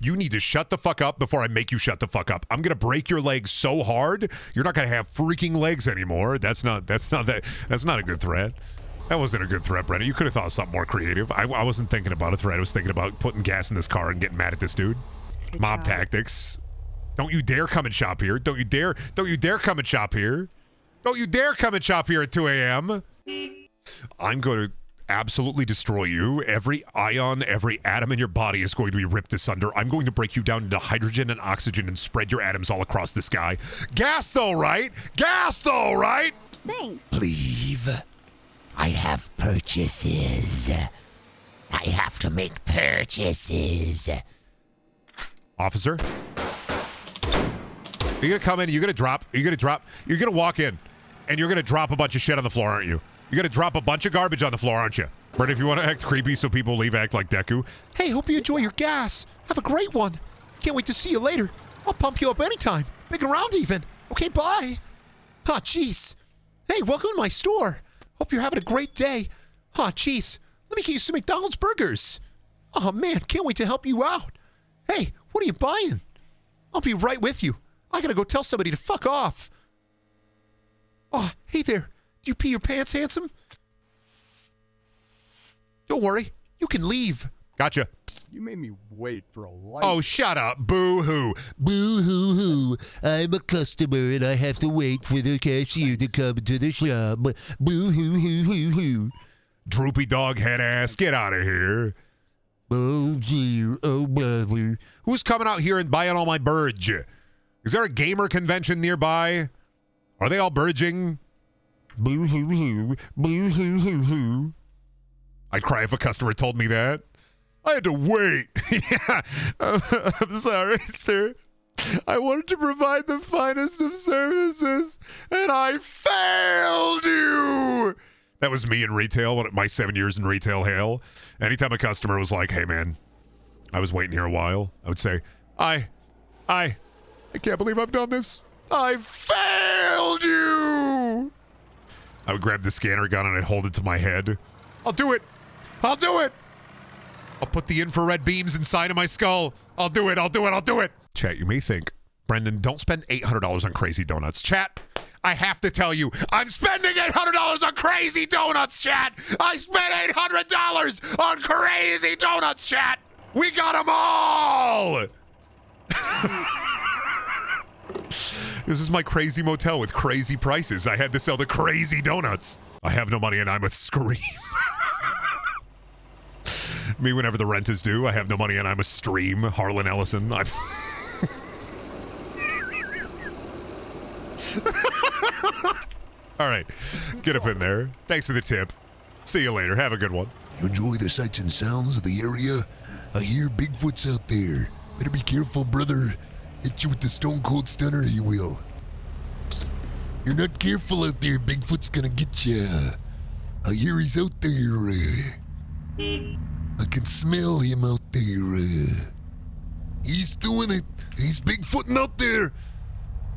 [SPEAKER 1] You need to shut the fuck up before I make you shut the fuck up. I'm gonna break your legs so hard you're not gonna have freaking legs anymore. That's not that's not that that's not a good threat. That wasn't a good threat, Brennan. You could have thought of something more creative. I, I wasn't thinking about a threat. I was thinking about putting gas in this car and getting mad at this dude.
[SPEAKER 7] Good
[SPEAKER 1] Mob
[SPEAKER 7] job.
[SPEAKER 1] tactics. Don't you dare come and shop here. Don't you dare. Don't you dare come and shop here. Don't you dare come and shop here at 2 a.m. I'm going to absolutely destroy you. Every ion, every atom in your body is going to be ripped asunder. I'm going to break you down into hydrogen and oxygen and spread your atoms all across the sky. Gas, though, right? Gas, though, right?
[SPEAKER 7] Thanks.
[SPEAKER 4] Leave. I have purchases. I have to make purchases.
[SPEAKER 1] Officer? You're gonna come in, you're gonna drop, you're gonna drop, you're gonna walk in, and you're gonna drop a bunch of shit on the floor, aren't you? You're gonna drop a bunch of garbage on the floor, aren't you? But if you want to act creepy so people leave, act like Deku. Hey, hope you enjoy your gas. Have a great one. Can't wait to see you later. I'll pump you up anytime. Big around even. Okay, bye. Ah, jeez. Hey, welcome to my store. Hope you're having a great day. Ah, jeez. Let me get you some McDonald's burgers. Oh, man, can't wait to help you out. Hey, what are you buying? I'll be right with you. I gotta go tell somebody to fuck off. Oh, hey there. Do you pee your pants, handsome? Don't worry. You can leave. Gotcha.
[SPEAKER 8] You made me wait for a light.
[SPEAKER 1] Oh, shut up. Boo hoo.
[SPEAKER 9] Boo hoo hoo. I'm a customer and I have to wait for the cashier to come to the shop. Boo hoo hoo hoo hoo.
[SPEAKER 1] Droopy dog head ass. Get out of here.
[SPEAKER 9] Oh dear. Oh mother.
[SPEAKER 1] Who's coming out here and buying all my birds? Is there a gamer convention nearby? Are they all burging? Boo hoo hoo. Boo hoo hoo hoo. I'd cry if a customer told me that. I had to wait. yeah. I'm sorry, sir. I wanted to provide the finest of services, and I failed you. That was me in retail, my seven years in retail hell. Anytime a customer was like, hey, man, I was waiting here a while, I would say, I, I, I can't believe I've done this. I failed you. I would grab the scanner gun and I'd hold it to my head. I'll do it. I'll do it. I'll put the infrared beams inside of my skull. I'll do it. I'll do it. I'll do it. Chat, you may think, Brendan, don't spend $800 on crazy donuts. Chat, I have to tell you, I'm spending $800 on crazy donuts, chat. I spent $800 on crazy donuts, chat. We got them all. this is my crazy motel with crazy prices. I had to sell the crazy donuts. I have no money and I'm a scream. Me, whenever the rent is due, I have no money and I'm a stream. Harlan Ellison. I'm. All right, get up in there. Thanks for the tip. See you later. Have a good one.
[SPEAKER 9] You enjoy the sights and sounds of the area? I hear Bigfoot's out there. Better be careful, brother. Hit you with the stone cold stunner, he will. You're not careful out there, Bigfoot's gonna get you. I hear he's out there. Uh, I can smell him out there. Uh, he's doing it. He's Bigfooting out there.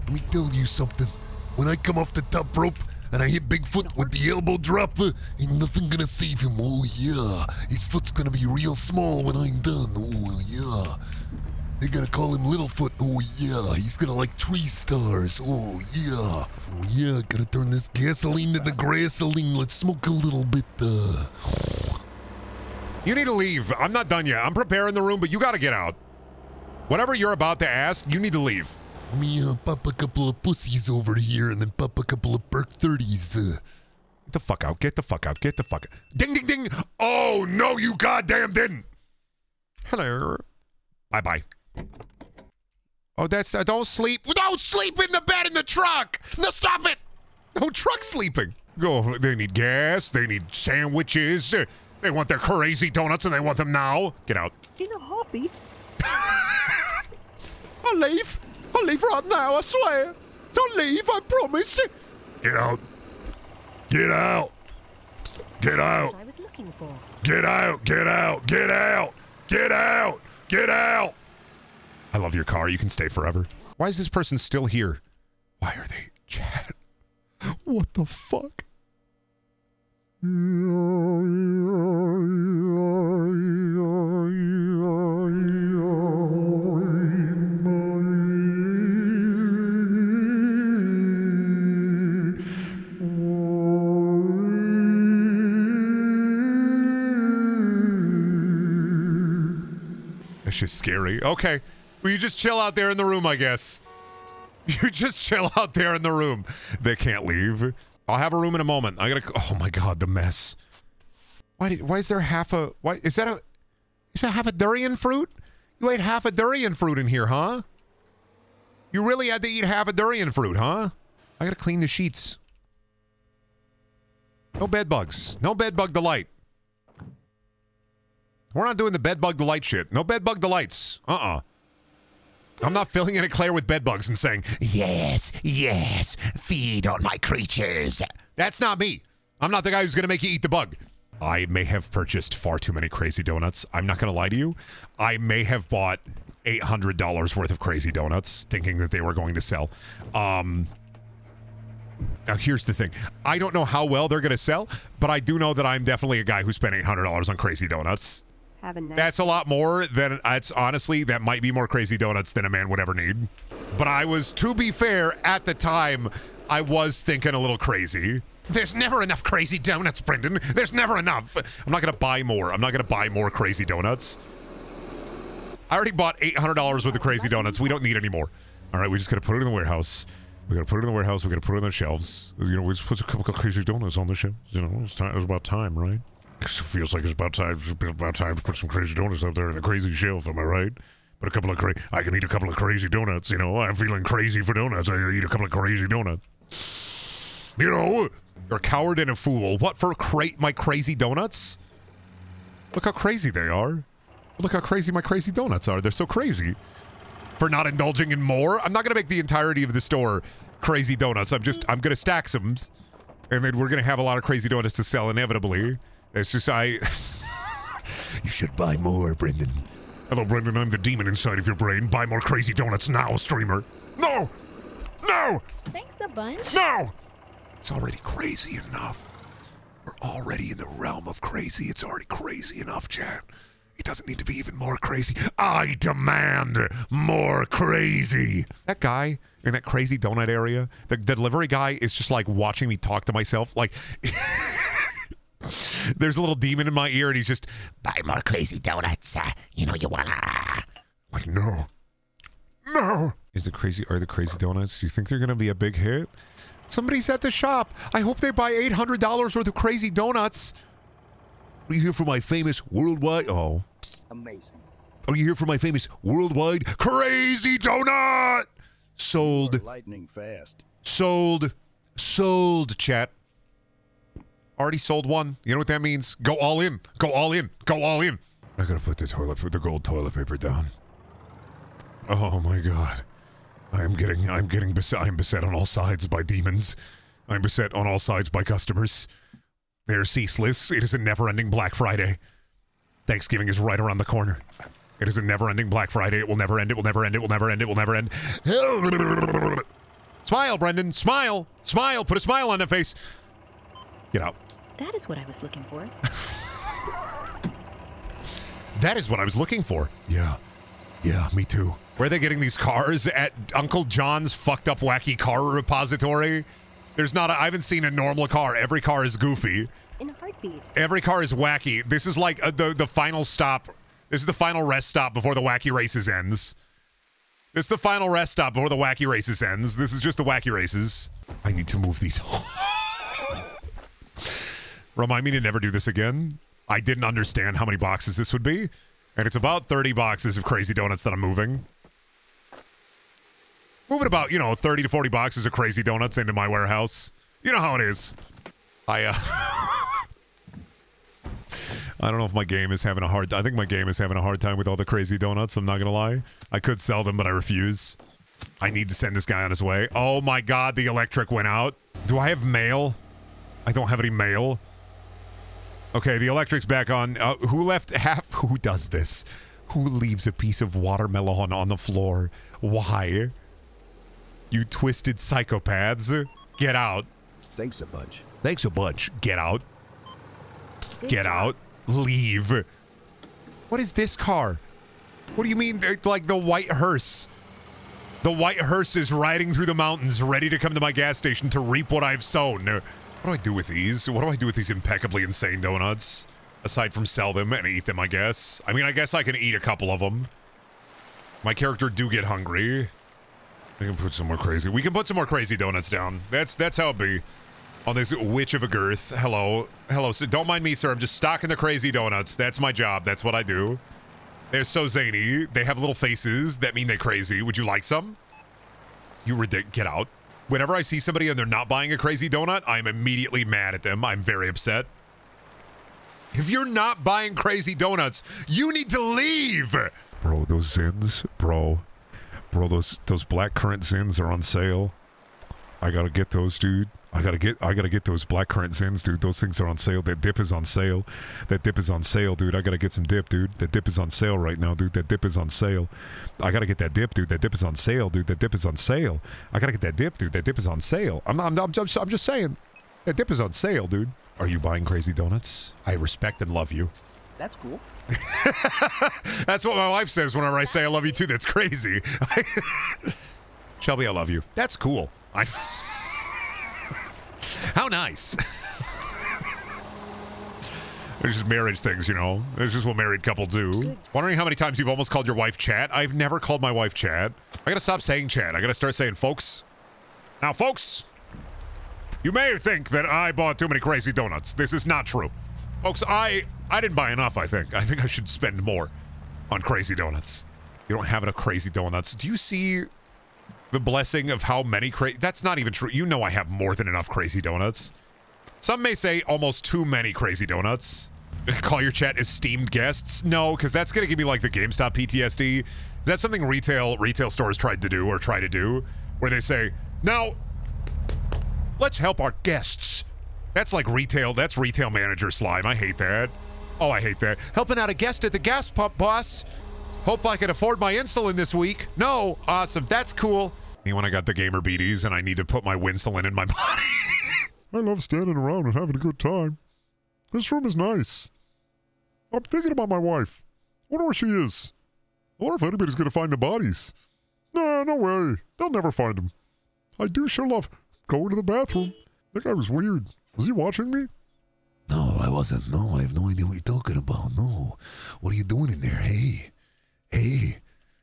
[SPEAKER 9] Let me tell you something. When I come off the top rope and I hit Bigfoot with the elbow drop, uh, ain't nothing gonna save him. Oh yeah, his foot's gonna be real small when I'm done. Oh yeah. They're gonna call him Littlefoot. Oh yeah, he's gonna like tree stars. Oh yeah. Oh yeah, gotta turn this gasoline into gasoline. Let's smoke a little bit. Uh.
[SPEAKER 1] You need to leave. I'm not done yet. I'm preparing the room, but you got to get out. Whatever you're about to ask, you need to leave.
[SPEAKER 9] Let me uh, pop a couple of pussies over here and then pop a couple of perk 30s. Uh.
[SPEAKER 1] Get the fuck out. Get the fuck out. Get the fuck out. Ding, ding, ding. Oh, no, you goddamn didn't. Hello. Bye bye. Oh, that's. Uh, don't sleep. Don't sleep in the bed in the truck. No, stop it. No truck sleeping. Go. They need gas. They need sandwiches. Uh, They want their crazy donuts and they want them now. Get out.
[SPEAKER 5] In a heartbeat.
[SPEAKER 1] I'll leave. I'll leave right now, I swear. Don't leave, I promise.
[SPEAKER 3] Get out. Get out. Get out.
[SPEAKER 7] What I was looking for.
[SPEAKER 3] Get out. Get out. Get out. Get out. Get out.
[SPEAKER 1] I love your car. You can stay forever. Why is this person still here? Why are they chat? What the fuck? That's just scary. Okay. Well, you just chill out there in the room, I guess. You just chill out there in the room. They can't leave. I'll have a room in a moment. I gotta. Oh my god, the mess. Why? Did, why is there half a? Why is that a? Is that half a durian fruit? You ate half a durian fruit in here, huh? You really had to eat half a durian fruit, huh? I gotta clean the sheets. No bed bugs. No bed bug delight. We're not doing the bed bug delight shit. No bed bug delights. Uh-uh. I'm not filling in a Eclair with bedbugs and saying,
[SPEAKER 4] Yes, yes, feed on my creatures.
[SPEAKER 1] That's not me. I'm not the guy who's going to make you eat the bug. I may have purchased far too many crazy donuts. I'm not going to lie to you. I may have bought $800 worth of crazy donuts thinking that they were going to sell. Um, now, here's the thing I don't know how well they're going to sell, but I do know that I'm definitely a guy who spent $800 on crazy donuts.
[SPEAKER 7] Have a nice
[SPEAKER 1] That's a lot more than it's honestly that might be more crazy donuts than a man would ever need. But I was, to be fair, at the time, I was thinking a little crazy. There's never enough crazy donuts, Brendan. There's never enough. I'm not gonna buy more. I'm not gonna buy more crazy donuts. I already bought $800 worth of crazy donuts. We don't need any more. All right, we just gotta put it in the warehouse. We gotta put it in the warehouse. We gotta put it on the shelves. You know, we just put a couple of crazy donuts on the shelves. You know, it's time. It was about time, right? Feels like it's about time. About time to put some crazy donuts out there in the crazy shelf. Am I right? But a couple of cra- I can eat a couple of crazy donuts. You know, I'm feeling crazy for donuts. I eat a couple of crazy donuts. You know, you're a coward and a fool. What for? Cra- my crazy donuts? Look how crazy they are. Look how crazy my crazy donuts are. They're so crazy. For not indulging in more, I'm not gonna make the entirety of the store crazy donuts. I'm just I'm gonna stack some, and then we're gonna have a lot of crazy donuts to sell inevitably. It's just I. you should buy more, Brendan. Hello, Brendan. I'm the demon inside of your brain. Buy more crazy donuts now, streamer. No, no,
[SPEAKER 10] Thanks a bunch.
[SPEAKER 1] no. It's already crazy enough. We're already in the realm of crazy. It's already crazy enough, chat. It doesn't need to be even more crazy. I demand more crazy. That guy in that crazy donut area, the delivery guy is just like watching me talk to myself. Like, there's a little demon in my ear, and he's just,
[SPEAKER 4] Buy more crazy donuts. Uh, you know you wanna.
[SPEAKER 1] like, no, no. Is the crazy? Are the crazy donuts? Do you think they're gonna be a big hit? Somebody's at the shop. I hope they buy eight hundred dollars worth of crazy donuts. Are you here for my famous worldwide? Oh,
[SPEAKER 8] Amazing.
[SPEAKER 1] are you here for my famous worldwide crazy donut? Sold,
[SPEAKER 2] Lightning fast.
[SPEAKER 1] sold, sold. Chat. Already sold one. You know what that means? Go all in. Go all in. Go all in. I gotta put the toilet, the gold toilet paper down. Oh my god. I am getting, I'm getting beset, I'm beset on all sides by demons. I'm beset on all sides by customers. They're ceaseless. It is a never-ending Black Friday. Thanksgiving is right around the corner. It is a never-ending Black Friday. It will never end. It will never end. It will never end. It will never end. Smile, Brendan. Smile. Smile. Put a smile on that face. Get out.
[SPEAKER 10] That is what I was looking for.
[SPEAKER 1] That is what I was looking for. Yeah. Yeah, me too. Where are they getting these cars? At Uncle John's fucked up wacky car repository? There's not a, I haven't seen a normal car. Every car is goofy.
[SPEAKER 7] in a heartbeat.
[SPEAKER 1] Every car is wacky. This is like uh the the final stop. This is the final rest stop before the wacky races ends. This is the final rest stop before the wacky races ends. This is just the wacky races. I need to move these. Remind me to never do this again. I didn't understand how many boxes this would be, and it's about 30 boxes of crazy donuts that I'm moving. Moving about, you know, 30 to 40 boxes of crazy donuts into my warehouse. You know how it is. I uh I don't know if my game is having a hard I think my game is having a hard time with all the crazy donuts, I'm not to lie. I could sell them, but I refuse. I need to send this guy on his way. Oh my god, the electric went out. Do I have mail? I don't have any mail. Okay, the electric's back on. Uh, who left half? Who does this? Who leaves a piece of watermelon on the floor? Why? You twisted psychopaths. Get out.
[SPEAKER 2] Thanks a bunch.
[SPEAKER 1] Thanks a bunch. Get out.
[SPEAKER 10] Good
[SPEAKER 1] Get
[SPEAKER 10] job.
[SPEAKER 1] out. Leave. What is this car? What do you mean, like the white hearse? The white hearse is riding through the mountains, ready to come to my gas station to reap what I've sown. What do I do with these? What do I do with these impeccably insane donuts? Aside from sell them and eat them, I guess. I mean, I guess I can eat a couple of them. My character do get hungry. We can put some more crazy. We can put some more crazy donuts down. That's that's how it be. on this witch of a girth. Hello, hello. So don't mind me, sir. I'm just stocking the crazy donuts. That's my job. That's what I do. They're so zany. They have little faces that mean they're crazy. Would you like some? You ridic- get out. Whenever I see somebody and they're not buying a crazy donut, I'm immediately mad at them. I'm very upset. If you're not buying crazy donuts, you need to leave. Bro, those zins, bro, bro, those those black currant zins are on sale. I gotta get those, dude. I gotta get I gotta get those black currant zins, dude. Those things are on sale. That dip is on sale. That dip is on sale, dude. I gotta get some dip, dude. That dip is on sale right now, dude. That dip is on sale. I gotta get that dip, dude. That dip is on sale, dude. That dip is on sale. I gotta get that dip, dude. That dip is on sale. I'm I'm I'm just, I'm just saying. That dip is on sale, dude. Are you buying crazy donuts? I respect and love you.
[SPEAKER 5] That's cool.
[SPEAKER 1] That's what my wife says whenever I say I love you too. That's crazy. Shelby, I love you. That's cool. I. How nice. It's just marriage things, you know. It's just what married couple do. Wondering how many times you've almost called your wife chat. I've never called my wife chat. I gotta stop saying chat. I gotta start saying folks. Now, folks, you may think that I bought too many crazy donuts. This is not true. Folks, I I didn't buy enough, I think. I think I should spend more on crazy donuts. You don't have enough crazy donuts. Do you see the blessing of how many crazy That's not even true. You know I have more than enough crazy donuts. Some may say almost too many crazy donuts. Call your chat esteemed guests. No, because that's gonna give me like the GameStop PTSD. Is that something retail retail stores tried to do or try to do? Where they say, now let's help our guests. That's like retail. That's retail manager slime. I hate that. Oh, I hate that. Helping out a guest at the gas pump, boss. Hope I can afford my insulin this week. No, awesome. That's cool. Me when I got the gamer beaties and I need to put my winsulin in my body.
[SPEAKER 3] I love standing around and having a good time. This room is nice. I'm thinking about my wife. wonder where she is. I wonder if anybody's gonna find the bodies. Nah, no way. They'll never find them. I do sure love going to the bathroom. That guy was weird. Was he watching me?
[SPEAKER 9] No, I wasn't. No, I have no idea what you're talking about. No. What are you doing in there? Hey. Hey.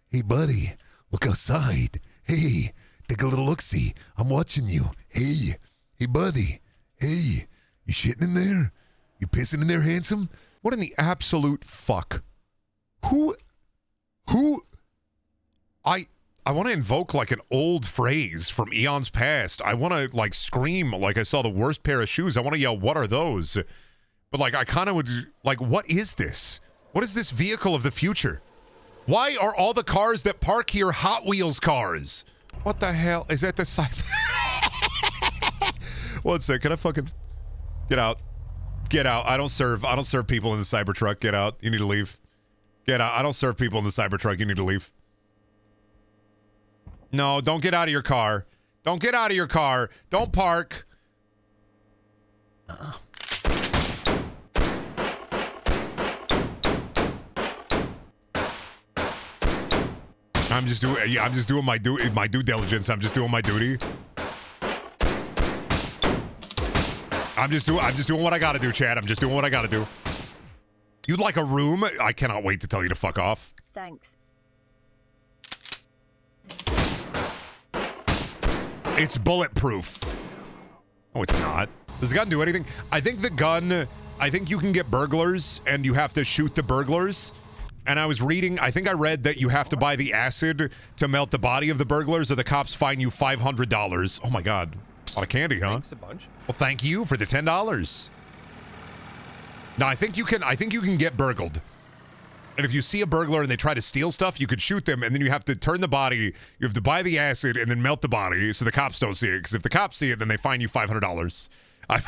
[SPEAKER 9] Hey, buddy. Look outside. Hey. Take a little look see. I'm watching you. Hey. Hey, buddy. Hey. You shitting in there? You pissing in there, handsome?
[SPEAKER 1] What in the absolute fuck? Who who I I want to invoke like an old phrase from eons past. I want to like scream like I saw the worst pair of shoes. I want to yell, "What are those?" But like I kind of would like, "What is this? What is this vehicle of the future? Why are all the cars that park here Hot Wheels cars? What the hell is that? The side? One sec. Can I fucking get out? Get out. I don't serve. I don't serve people in the Cybertruck. Get out. You need to leave. Get out. I don't serve people in the Cybertruck. You need to leave. No, don't get out of your car. Don't get out of your car. Don't park. I'm just doing. Yeah, I'm just doing my due my due diligence. I'm just doing my duty. I'm just doing. I'm just doing what I got to do, chat. I'm just doing what I got to do. You'd like a room? I cannot wait to tell you to fuck off.
[SPEAKER 7] Thanks.
[SPEAKER 1] It's bulletproof. Oh, it's not. Does the gun do anything? I think the gun. I think you can get burglars, and you have to shoot the burglars. And I was reading. I think I read that you have to buy the acid to melt the body of the burglars, or the cops fine you five hundred dollars. Oh my god, a lot of candy, huh?
[SPEAKER 8] Thanks a bunch.
[SPEAKER 1] Well, thank you for the ten dollars. Now I think you can. I think you can get burgled. And if you see a burglar and they try to steal stuff, you could shoot them, and then you have to turn the body. You have to buy the acid and then melt the body so the cops don't see it. Because if the cops see it, then they fine you five hundred dollars.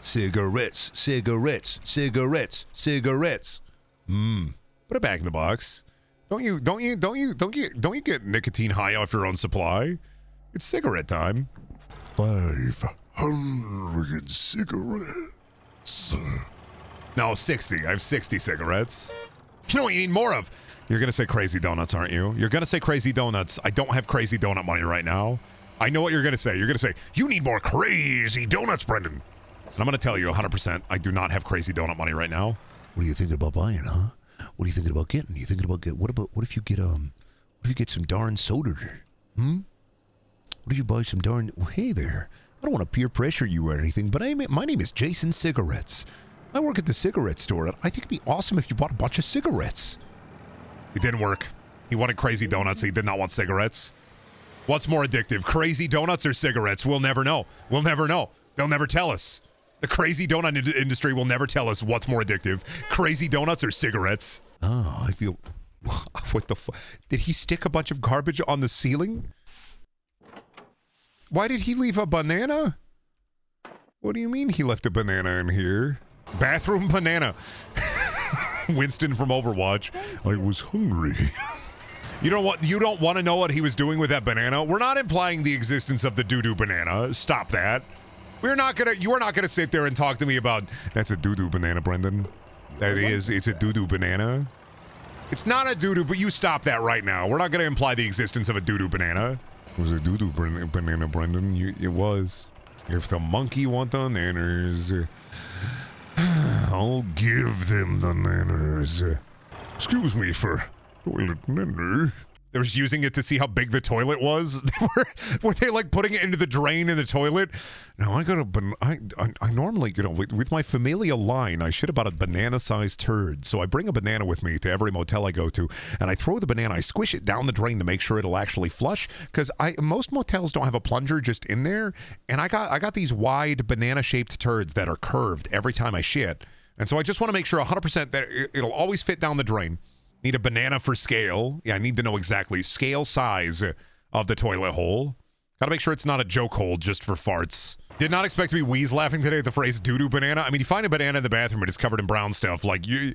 [SPEAKER 9] Cigarettes, cigarettes, cigarettes, cigarettes.
[SPEAKER 1] Mmm. Put it back in the box. Don't you? Don't you? Don't you? Don't you? Don't you get nicotine high off your own supply? It's cigarette time.
[SPEAKER 9] Five hundred cigarettes.
[SPEAKER 1] No, 60. I have 60 cigarettes. You know what you need more of? You're going to say crazy donuts, aren't you? You're going to say crazy donuts. I don't have crazy donut money right now. I know what you're going to say. You're going to say, you need more crazy donuts, Brendan. And I'm going to tell you 100%, I do not have crazy donut money right now.
[SPEAKER 9] What are you thinking about buying, huh? What are you thinking about getting? You thinking about get? What about? What if you get um? What if you get some darn soda? Hmm. What you buy some darn? Hey there,
[SPEAKER 1] I don't want to peer pressure you or anything, but I my name is Jason Cigarettes. I work at the cigarette store, I think it'd be awesome if you bought a bunch of cigarettes. It didn't work. He wanted crazy donuts. He did not want cigarettes. What's more addictive, crazy donuts or cigarettes? We'll never know. We'll never know. They'll never tell us. The crazy donut ind- industry will never tell us what's more addictive, crazy donuts or cigarettes. Oh, I feel. What the fuck? Did he stick a bunch of garbage on the ceiling? Why did he leave a banana? What do you mean he left a banana in here? Bathroom banana. Winston from Overwatch. I was hungry. You don't want you don't want to know what he was doing with that banana. We're not implying the existence of the doo doo banana. Stop that. We're not gonna. You are not gonna sit there and talk to me about that's a doo doo banana, Brendan. That is. It's a doo doo banana. It's not a doo doo, but you stop that right now. We're not gonna imply the existence of a doo doo banana. Was a doo doo banana, Brendan. You, it was. If the monkey want the nanners, I'll give them the nanners. Excuse me for toilet nanner. They were using it to see how big the toilet was. Were, they like putting it into the drain in the toilet? No, I got a. ban- I, I, I normally, you know, with, with my familial line, I shit about a banana-sized turd. So I bring a banana with me to every motel I go to, and I throw the banana. I squish it down the drain to make sure it'll actually flush. Because I most motels don't have a plunger just in there, and I got I got these wide banana-shaped turds that are curved every time I shit, and so I just want to make sure 100% that it, it'll always fit down the drain. Need a banana for scale. Yeah, I need to know exactly scale size of the toilet hole. Got to make sure it's not a joke hole just for farts. Did not expect to be wheeze laughing today at the phrase doo doo banana. I mean, you find a banana in the bathroom and it's covered in brown stuff. Like you,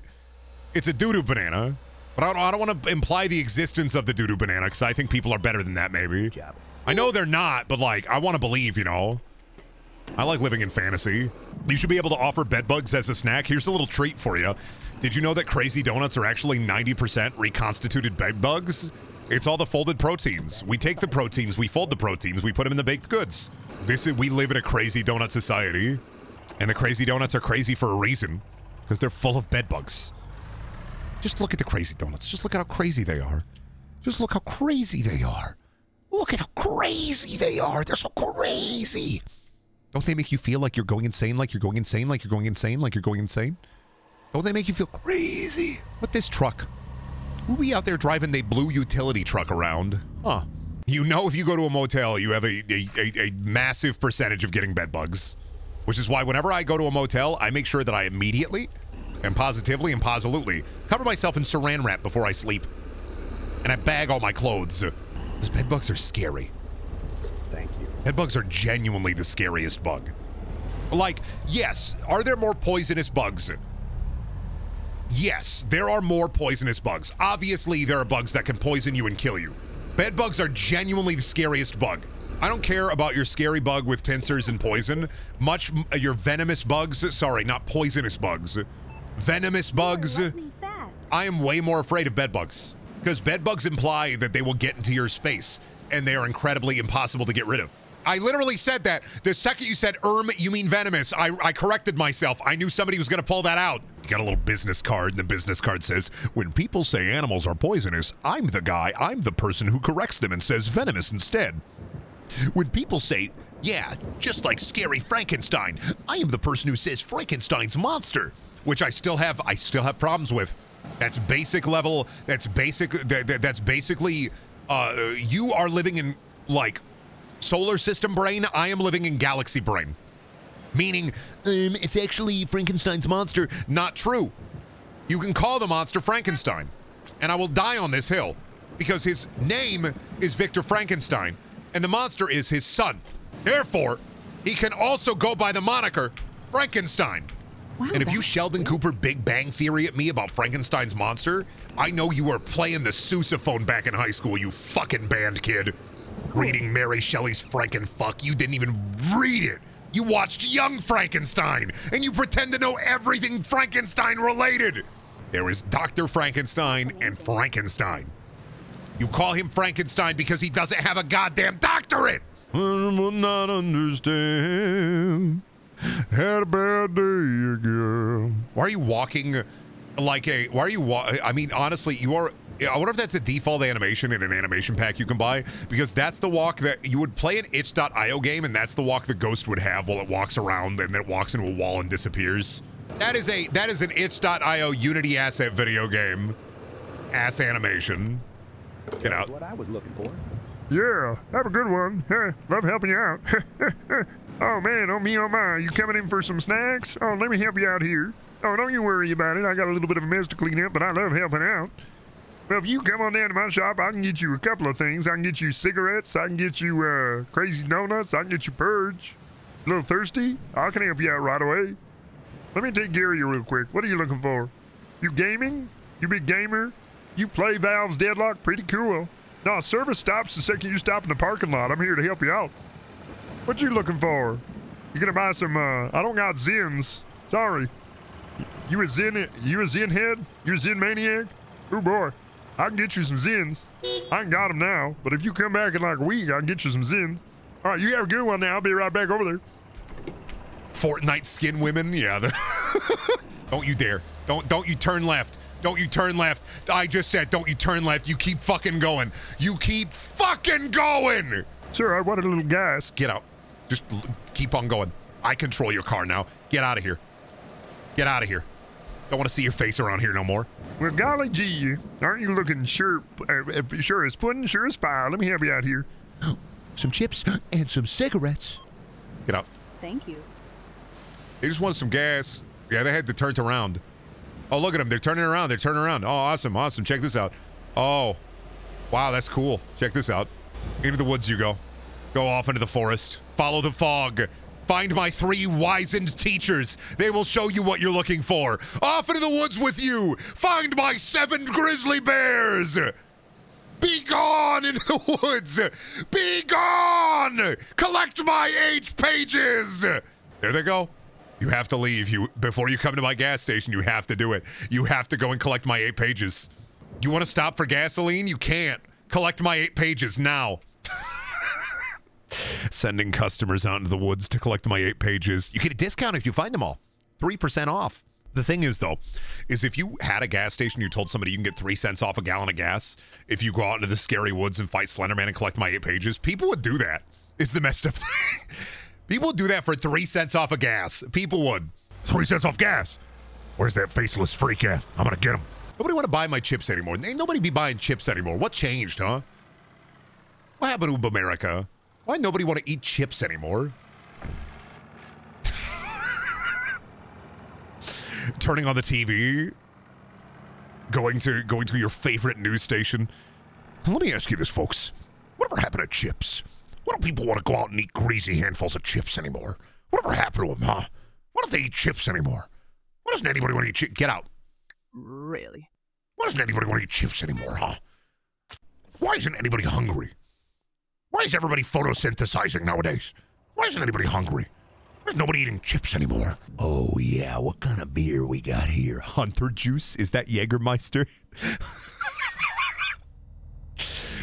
[SPEAKER 1] it's a doo doo banana. But I don't, I don't want to imply the existence of the doo doo banana because I think people are better than that. Maybe. I know they're not, but like I want to believe. You know. I like living in fantasy. You should be able to offer bed bugs as a snack. Here's a little treat for you. Did you know that crazy donuts are actually 90% reconstituted bed bugs? It's all the folded proteins. We take the proteins, we fold the proteins, we put them in the baked goods. This is we live in a crazy donut society, and the crazy donuts are crazy for a reason because they're full of bed bugs. Just look at the crazy donuts. Just look at how crazy they are. Just look how crazy they are. Look at how crazy they are. They're so crazy. Don't they make you feel like you're going insane, like you're going insane, like you're going insane, like you're going insane? Don't they make you feel crazy? With this truck. We'll be out there driving the blue utility truck around. Huh. You know if you go to a motel, you have a, a, a, a massive percentage of getting bed bugs. Which is why whenever I go to a motel, I make sure that I immediately and positively and positively cover myself in saran wrap before I sleep. And I bag all my clothes. Those bed bugs are scary.
[SPEAKER 8] Thank you.
[SPEAKER 1] Bed bugs are genuinely the scariest bug. Like, yes, are there more poisonous bugs? Yes, there are more poisonous bugs. Obviously, there are bugs that can poison you and kill you. Bed bugs are genuinely the scariest bug. I don't care about your scary bug with pincers and poison. Much uh, your venomous bugs, sorry, not poisonous bugs. Venomous bugs. I am way more afraid of bed bugs because bed bugs imply that they will get into your space and they are incredibly impossible to get rid of. I literally said that. The second you said erm, you mean venomous. I, I corrected myself. I knew somebody was going to pull that out. You got a little business card, and the business card says, When people say animals are poisonous, I'm the guy, I'm the person who corrects them and says venomous instead. When people say, Yeah, just like scary Frankenstein, I am the person who says Frankenstein's monster, which I still have, I still have problems with. That's basic level. That's basic. That, that- that's basically. Uh, you are living in like solar system brain. I am living in galaxy brain. Meaning, um, it's actually Frankenstein's monster. Not true. You can call the monster Frankenstein, and I will die on this hill because his name is Victor Frankenstein, and the monster is his son. Therefore, he can also go by the moniker Frankenstein. and if you Sheldon Cooper Big Bang Theory at me about Frankenstein's monster, I know you were playing the sousaphone back in high school, you fucking band kid. Reading Mary Shelley's Frankenfuck, you didn't even read it. You watched Young Frankenstein, and you pretend to know everything Frankenstein related. There is Dr. Frankenstein and Frankenstein. You call him Frankenstein because he doesn't have a goddamn doctorate. I will not understand. Had a bad day again. Why are you walking like a? Why are you? Wa- I mean, honestly, you are. I wonder if that's a default animation in an animation pack you can buy because that's the walk that you would play an itch.io game and that's the walk the ghost would have while it walks around and then it walks into a wall and disappears. That is a that is an itch.io Unity asset video game. Ass animation. Get out.
[SPEAKER 5] What I was looking for.
[SPEAKER 3] Yeah, have a good one. Heh, Love helping you out. oh man, oh me, oh my. You coming in for some snacks? Oh, let me help you out here. Oh, don't you worry about it. I got a little bit of a mess to clean up, but I love helping out. Well, if you come on down to my shop, I can get you a couple of things. I can get you cigarettes. I can get you uh, crazy donuts. I can get you purge. A little thirsty? I can help you out right away. Let me take care of you real quick. What are you looking for? You gaming? You big gamer? You play Valve's Deadlock? Pretty cool. No, service stops the second you stop in the parking lot. I'm here to help you out. What you looking for? You gonna buy some, uh, I don't got Zins. Sorry. You a Zen, you a Zen head? You a Zen maniac? Oh boy. I can get you some Zins. I ain't got them now, but if you come back in like a week, I can get you some Zins. All right, you have a good one now. I'll be right back over there.
[SPEAKER 1] Fortnite skin women, yeah. don't you dare. Don't don't you turn left. Don't you turn left. I just said don't you turn left. You keep fucking going. You keep fucking going.
[SPEAKER 3] Sir, I wanted a little gas.
[SPEAKER 1] Get out. Just keep on going. I control your car now. Get out of here. Get out of here. Don't want to see your face around here no more.
[SPEAKER 3] Well, golly gee, aren't you looking sure, uh, uh, sure as pudding, sure as pie? Let me help you out here.
[SPEAKER 9] Some chips and some cigarettes.
[SPEAKER 1] Get out.
[SPEAKER 6] Thank you.
[SPEAKER 1] They just wanted some gas. Yeah, they had to turn it around. Oh, look at them. They're turning around. They're turning around. Oh, awesome. Awesome. Check this out. Oh, wow. That's cool. Check this out. Into the woods you go. Go off into the forest. Follow the fog. Find my three wizened teachers. They will show you what you're looking for. Off into the woods with you. Find my seven grizzly bears. Be gone into the woods. Be gone. Collect my eight pages. There they go. You have to leave. You before you come to my gas station. You have to do it. You have to go and collect my eight pages. You want to stop for gasoline? You can't. Collect my eight pages now. Sending customers out into the woods to collect my eight pages. You get a discount if you find them all. 3% off. The thing is, though, is if you had a gas station, you told somebody you can get three cents off a gallon of gas if you go out into the scary woods and fight Slenderman and collect my eight pages, people would do that. Is the messed up thing. people would do that for three cents off of gas. People would.
[SPEAKER 3] Three cents off gas. Where's that faceless freak at? I'm gonna get him.
[SPEAKER 1] Nobody want to buy my chips anymore. Ain't nobody be buying chips anymore. What changed, huh? What happened to America? Why nobody want to eat chips anymore? Turning on the TV, going to going to your favorite news station.
[SPEAKER 3] Let me ask you this, folks. Whatever happened to chips? Why don't people want to go out and eat greasy handfuls of chips anymore? Whatever happened to them, huh? Why don't they eat chips anymore? Why doesn't anybody want to eat chips?
[SPEAKER 1] Get out.
[SPEAKER 6] Really?
[SPEAKER 3] Why doesn't anybody want to eat chips anymore, huh? Why isn't anybody hungry? Why is everybody photosynthesizing nowadays? Why isn't anybody hungry? There's nobody eating chips anymore.
[SPEAKER 9] Oh, yeah. What kind of beer we got here?
[SPEAKER 1] Hunter juice? Is that Jägermeister?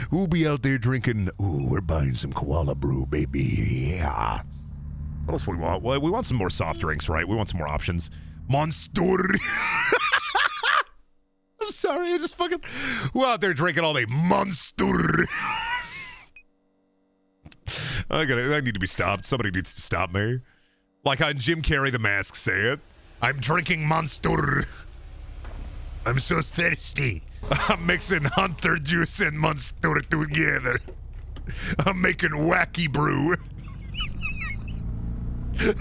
[SPEAKER 9] Who'll be out there drinking? Ooh, we're buying some koala brew, baby. Yeah.
[SPEAKER 1] What else we want? Well, we want some more soft drinks, right? We want some more options. Monster. I'm sorry, I just fucking who out there drinking all day Monster. I gotta, I need to be stopped. Somebody needs to stop me. Like on Jim Carrey the Mask say it. I'm drinking Monster.
[SPEAKER 3] I'm so thirsty.
[SPEAKER 1] I'm mixing Hunter juice and Monster together. I'm making wacky brew.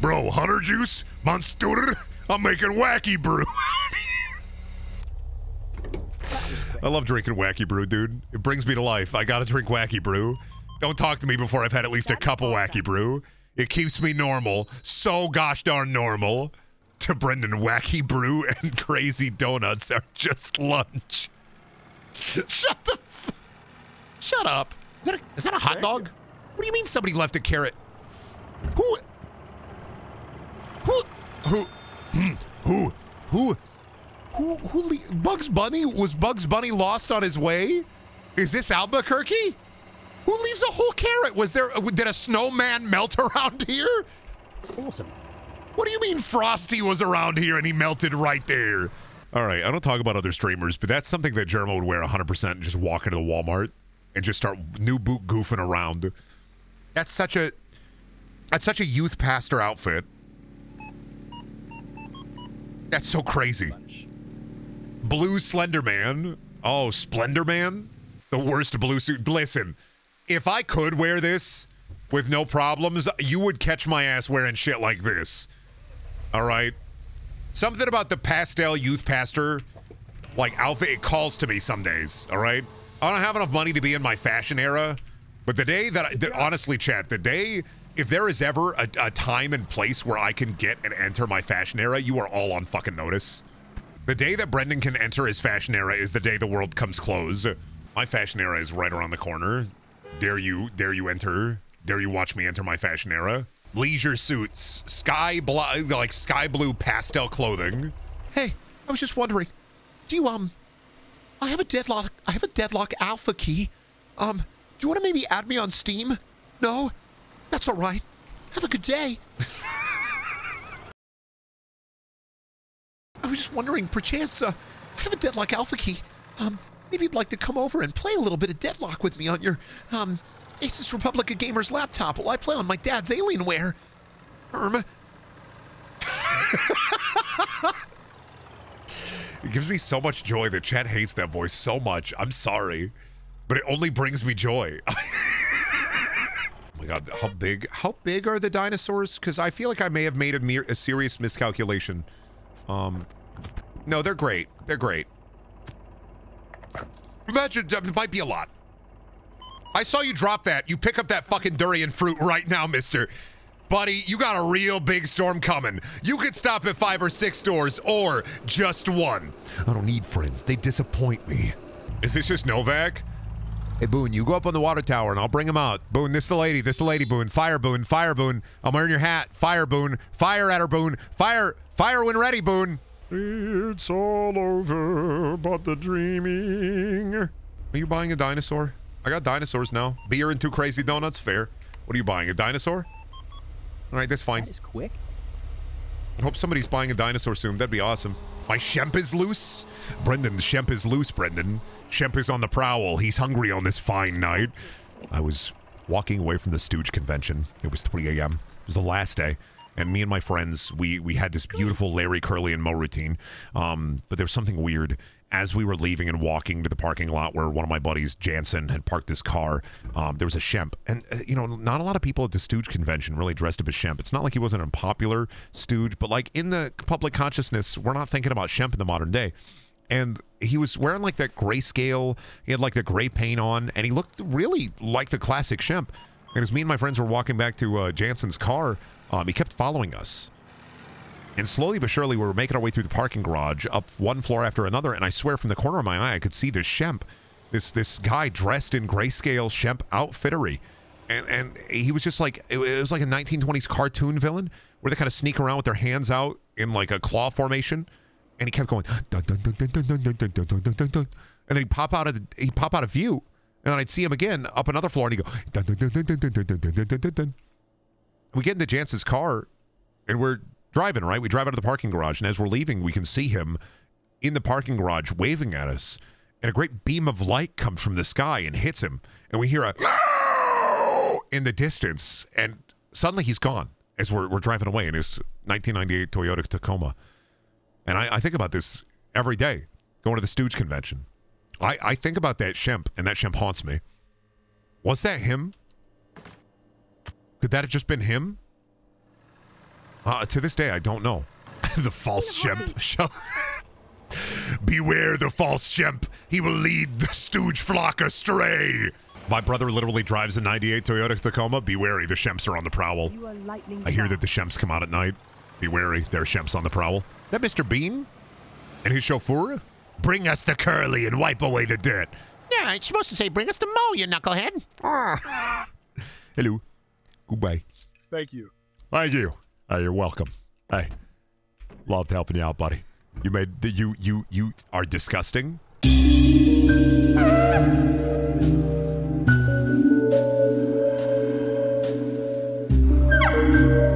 [SPEAKER 1] Bro, Hunter juice, Monster. I'm making wacky brew. I love drinking wacky brew, dude. It brings me to life. I gotta drink wacky brew. Don't talk to me before I've had at least a cup of wacky brew. It keeps me normal. So gosh darn normal. To Brendan, wacky brew and crazy donuts are just lunch. Shut the f- Shut up. Is that, a, is that a hot dog? What do you mean somebody left a carrot? Who? Who? Who? Who? Who? Who? Who? Le- Bugs Bunny? Was Bugs Bunny lost on his way? Is this Albuquerque? Who leaves a whole carrot? Was there? Did a snowman melt around here?
[SPEAKER 5] Awesome.
[SPEAKER 1] What do you mean Frosty was around here and he melted right there? All right, I don't talk about other streamers, but that's something that Jeremy would wear 100% and just walk into the Walmart and just start new boot goofing around. That's such a that's such a youth pastor outfit. That's so crazy. Blue Slender Man. Oh, Splendor Man? The worst blue suit. Listen, if I could wear this with no problems, you would catch my ass wearing shit like this. All right? Something about the pastel youth pastor, like outfit, it calls to me some days. All right? I don't have enough money to be in my fashion era, but the day that, I, that honestly, chat, the day, if there is ever a, a time and place where I can get and enter my fashion era, you are all on fucking notice. The day that Brendan can enter his fashion era is the day the world comes close. My fashion era is right around the corner. Dare you, dare you enter? Dare you watch me enter my fashion era? Leisure suits, sky blue, like sky blue pastel clothing.
[SPEAKER 4] Hey, I was just wondering, do you um I have a deadlock I have a deadlock alpha key. Um, do you want to maybe add me on Steam? No? That's all right. Have a good day. I was just wondering, perchance, uh, I have a deadlock alpha key. Um, maybe you'd like to come over and play a little bit of deadlock with me on your um Asus Republic of Gamers laptop while I play on my dad's Alienware. Um,
[SPEAKER 1] It gives me so much joy that chat hates that voice so much. I'm sorry, but it only brings me joy. oh my god, how big? How big are the dinosaurs? Because I feel like I may have made a, mere, a serious miscalculation. Um, no, they're great. They're great. Imagine it might be a lot. I saw you drop that. You pick up that fucking durian fruit right now, mister. Buddy, you got a real big storm coming. You could stop at five or six stores or just one. I don't need friends. They disappoint me. Is this just Novac? Hey, Boone, you go up on the water tower and I'll bring him out. Boone, this the lady. This the lady, Boone. Fire, Boone. Fire, Boone. I'm wearing your hat. Fire, Boone. Fire at her, Boone. Fire. Fire when ready, Boone. It's all over but the dreaming. Are you buying a dinosaur? I got dinosaurs now. Beer and two crazy donuts. Fair. What are you buying? A dinosaur? All right, that's fine.
[SPEAKER 5] That is quick.
[SPEAKER 1] I hope somebody's buying a dinosaur soon. That'd be awesome. My Shemp is loose. Brendan, the Shemp is loose, Brendan. Shemp is on the prowl. He's hungry on this fine night. I was walking away from the Stooge convention. It was 3 a.m. It was the last day. And me and my friends, we we had this beautiful Larry Curly and Moe routine. Um, but there was something weird as we were leaving and walking to the parking lot where one of my buddies, Jansen, had parked his car. Um, there was a Shemp, and uh, you know, not a lot of people at the Stooge convention really dressed up as Shemp. It's not like he wasn't a popular Stooge, but like in the public consciousness, we're not thinking about Shemp in the modern day. And he was wearing like that grayscale. He had like the gray paint on, and he looked really like the classic Shemp. And as me and my friends were walking back to uh, Jansen's car, um, he kept following us. And slowly but surely, we were making our way through the parking garage, up one floor after another. And I swear, from the corner of my eye, I could see this Shemp, this this guy dressed in grayscale Shemp outfittery, and and he was just like it, it was like a 1920s cartoon villain where they kind of sneak around with their hands out in like a claw formation, and he kept going dun dun dun dun dun dun dun dun dun dun dun dun and then he pop out of he pop out of view, and then I'd see him again up another floor, and he go dun dun dun dun dun dun dun dun dun dun. We get into Jance's car, and we're driving, right? We drive out of the parking garage, and as we're leaving, we can see him in the parking garage waving at us. And a great beam of light comes from the sky and hits him. And we hear a in the distance. And suddenly he's gone as we're, we're driving away in his 1998 Toyota Tacoma. And I, I think about this every day going to the Stooge convention. I, I think about that Shemp, and that Shemp haunts me. Was that him? Could that have just been him? Uh, to this day, I don't know. the false Shemp. shall- Beware the false Shemp. He will lead the stooge flock astray. My brother literally drives a 98 Toyota Tacoma. Be wary, the Shemps are on the prowl.
[SPEAKER 5] You are lightning
[SPEAKER 1] I hear that the Shemps come out at night. Be wary, there are Shemps on the prowl that Mr. Bean and his chauffeur? Bring us the curly and wipe away the dirt.
[SPEAKER 4] Yeah, it's supposed to say bring us the Moe, you knucklehead. Ah.
[SPEAKER 1] Hello. Goodbye.
[SPEAKER 8] Thank you.
[SPEAKER 1] Thank you. Ah, you're welcome. Hey, loved helping you out, buddy. You made the, you you you are disgusting.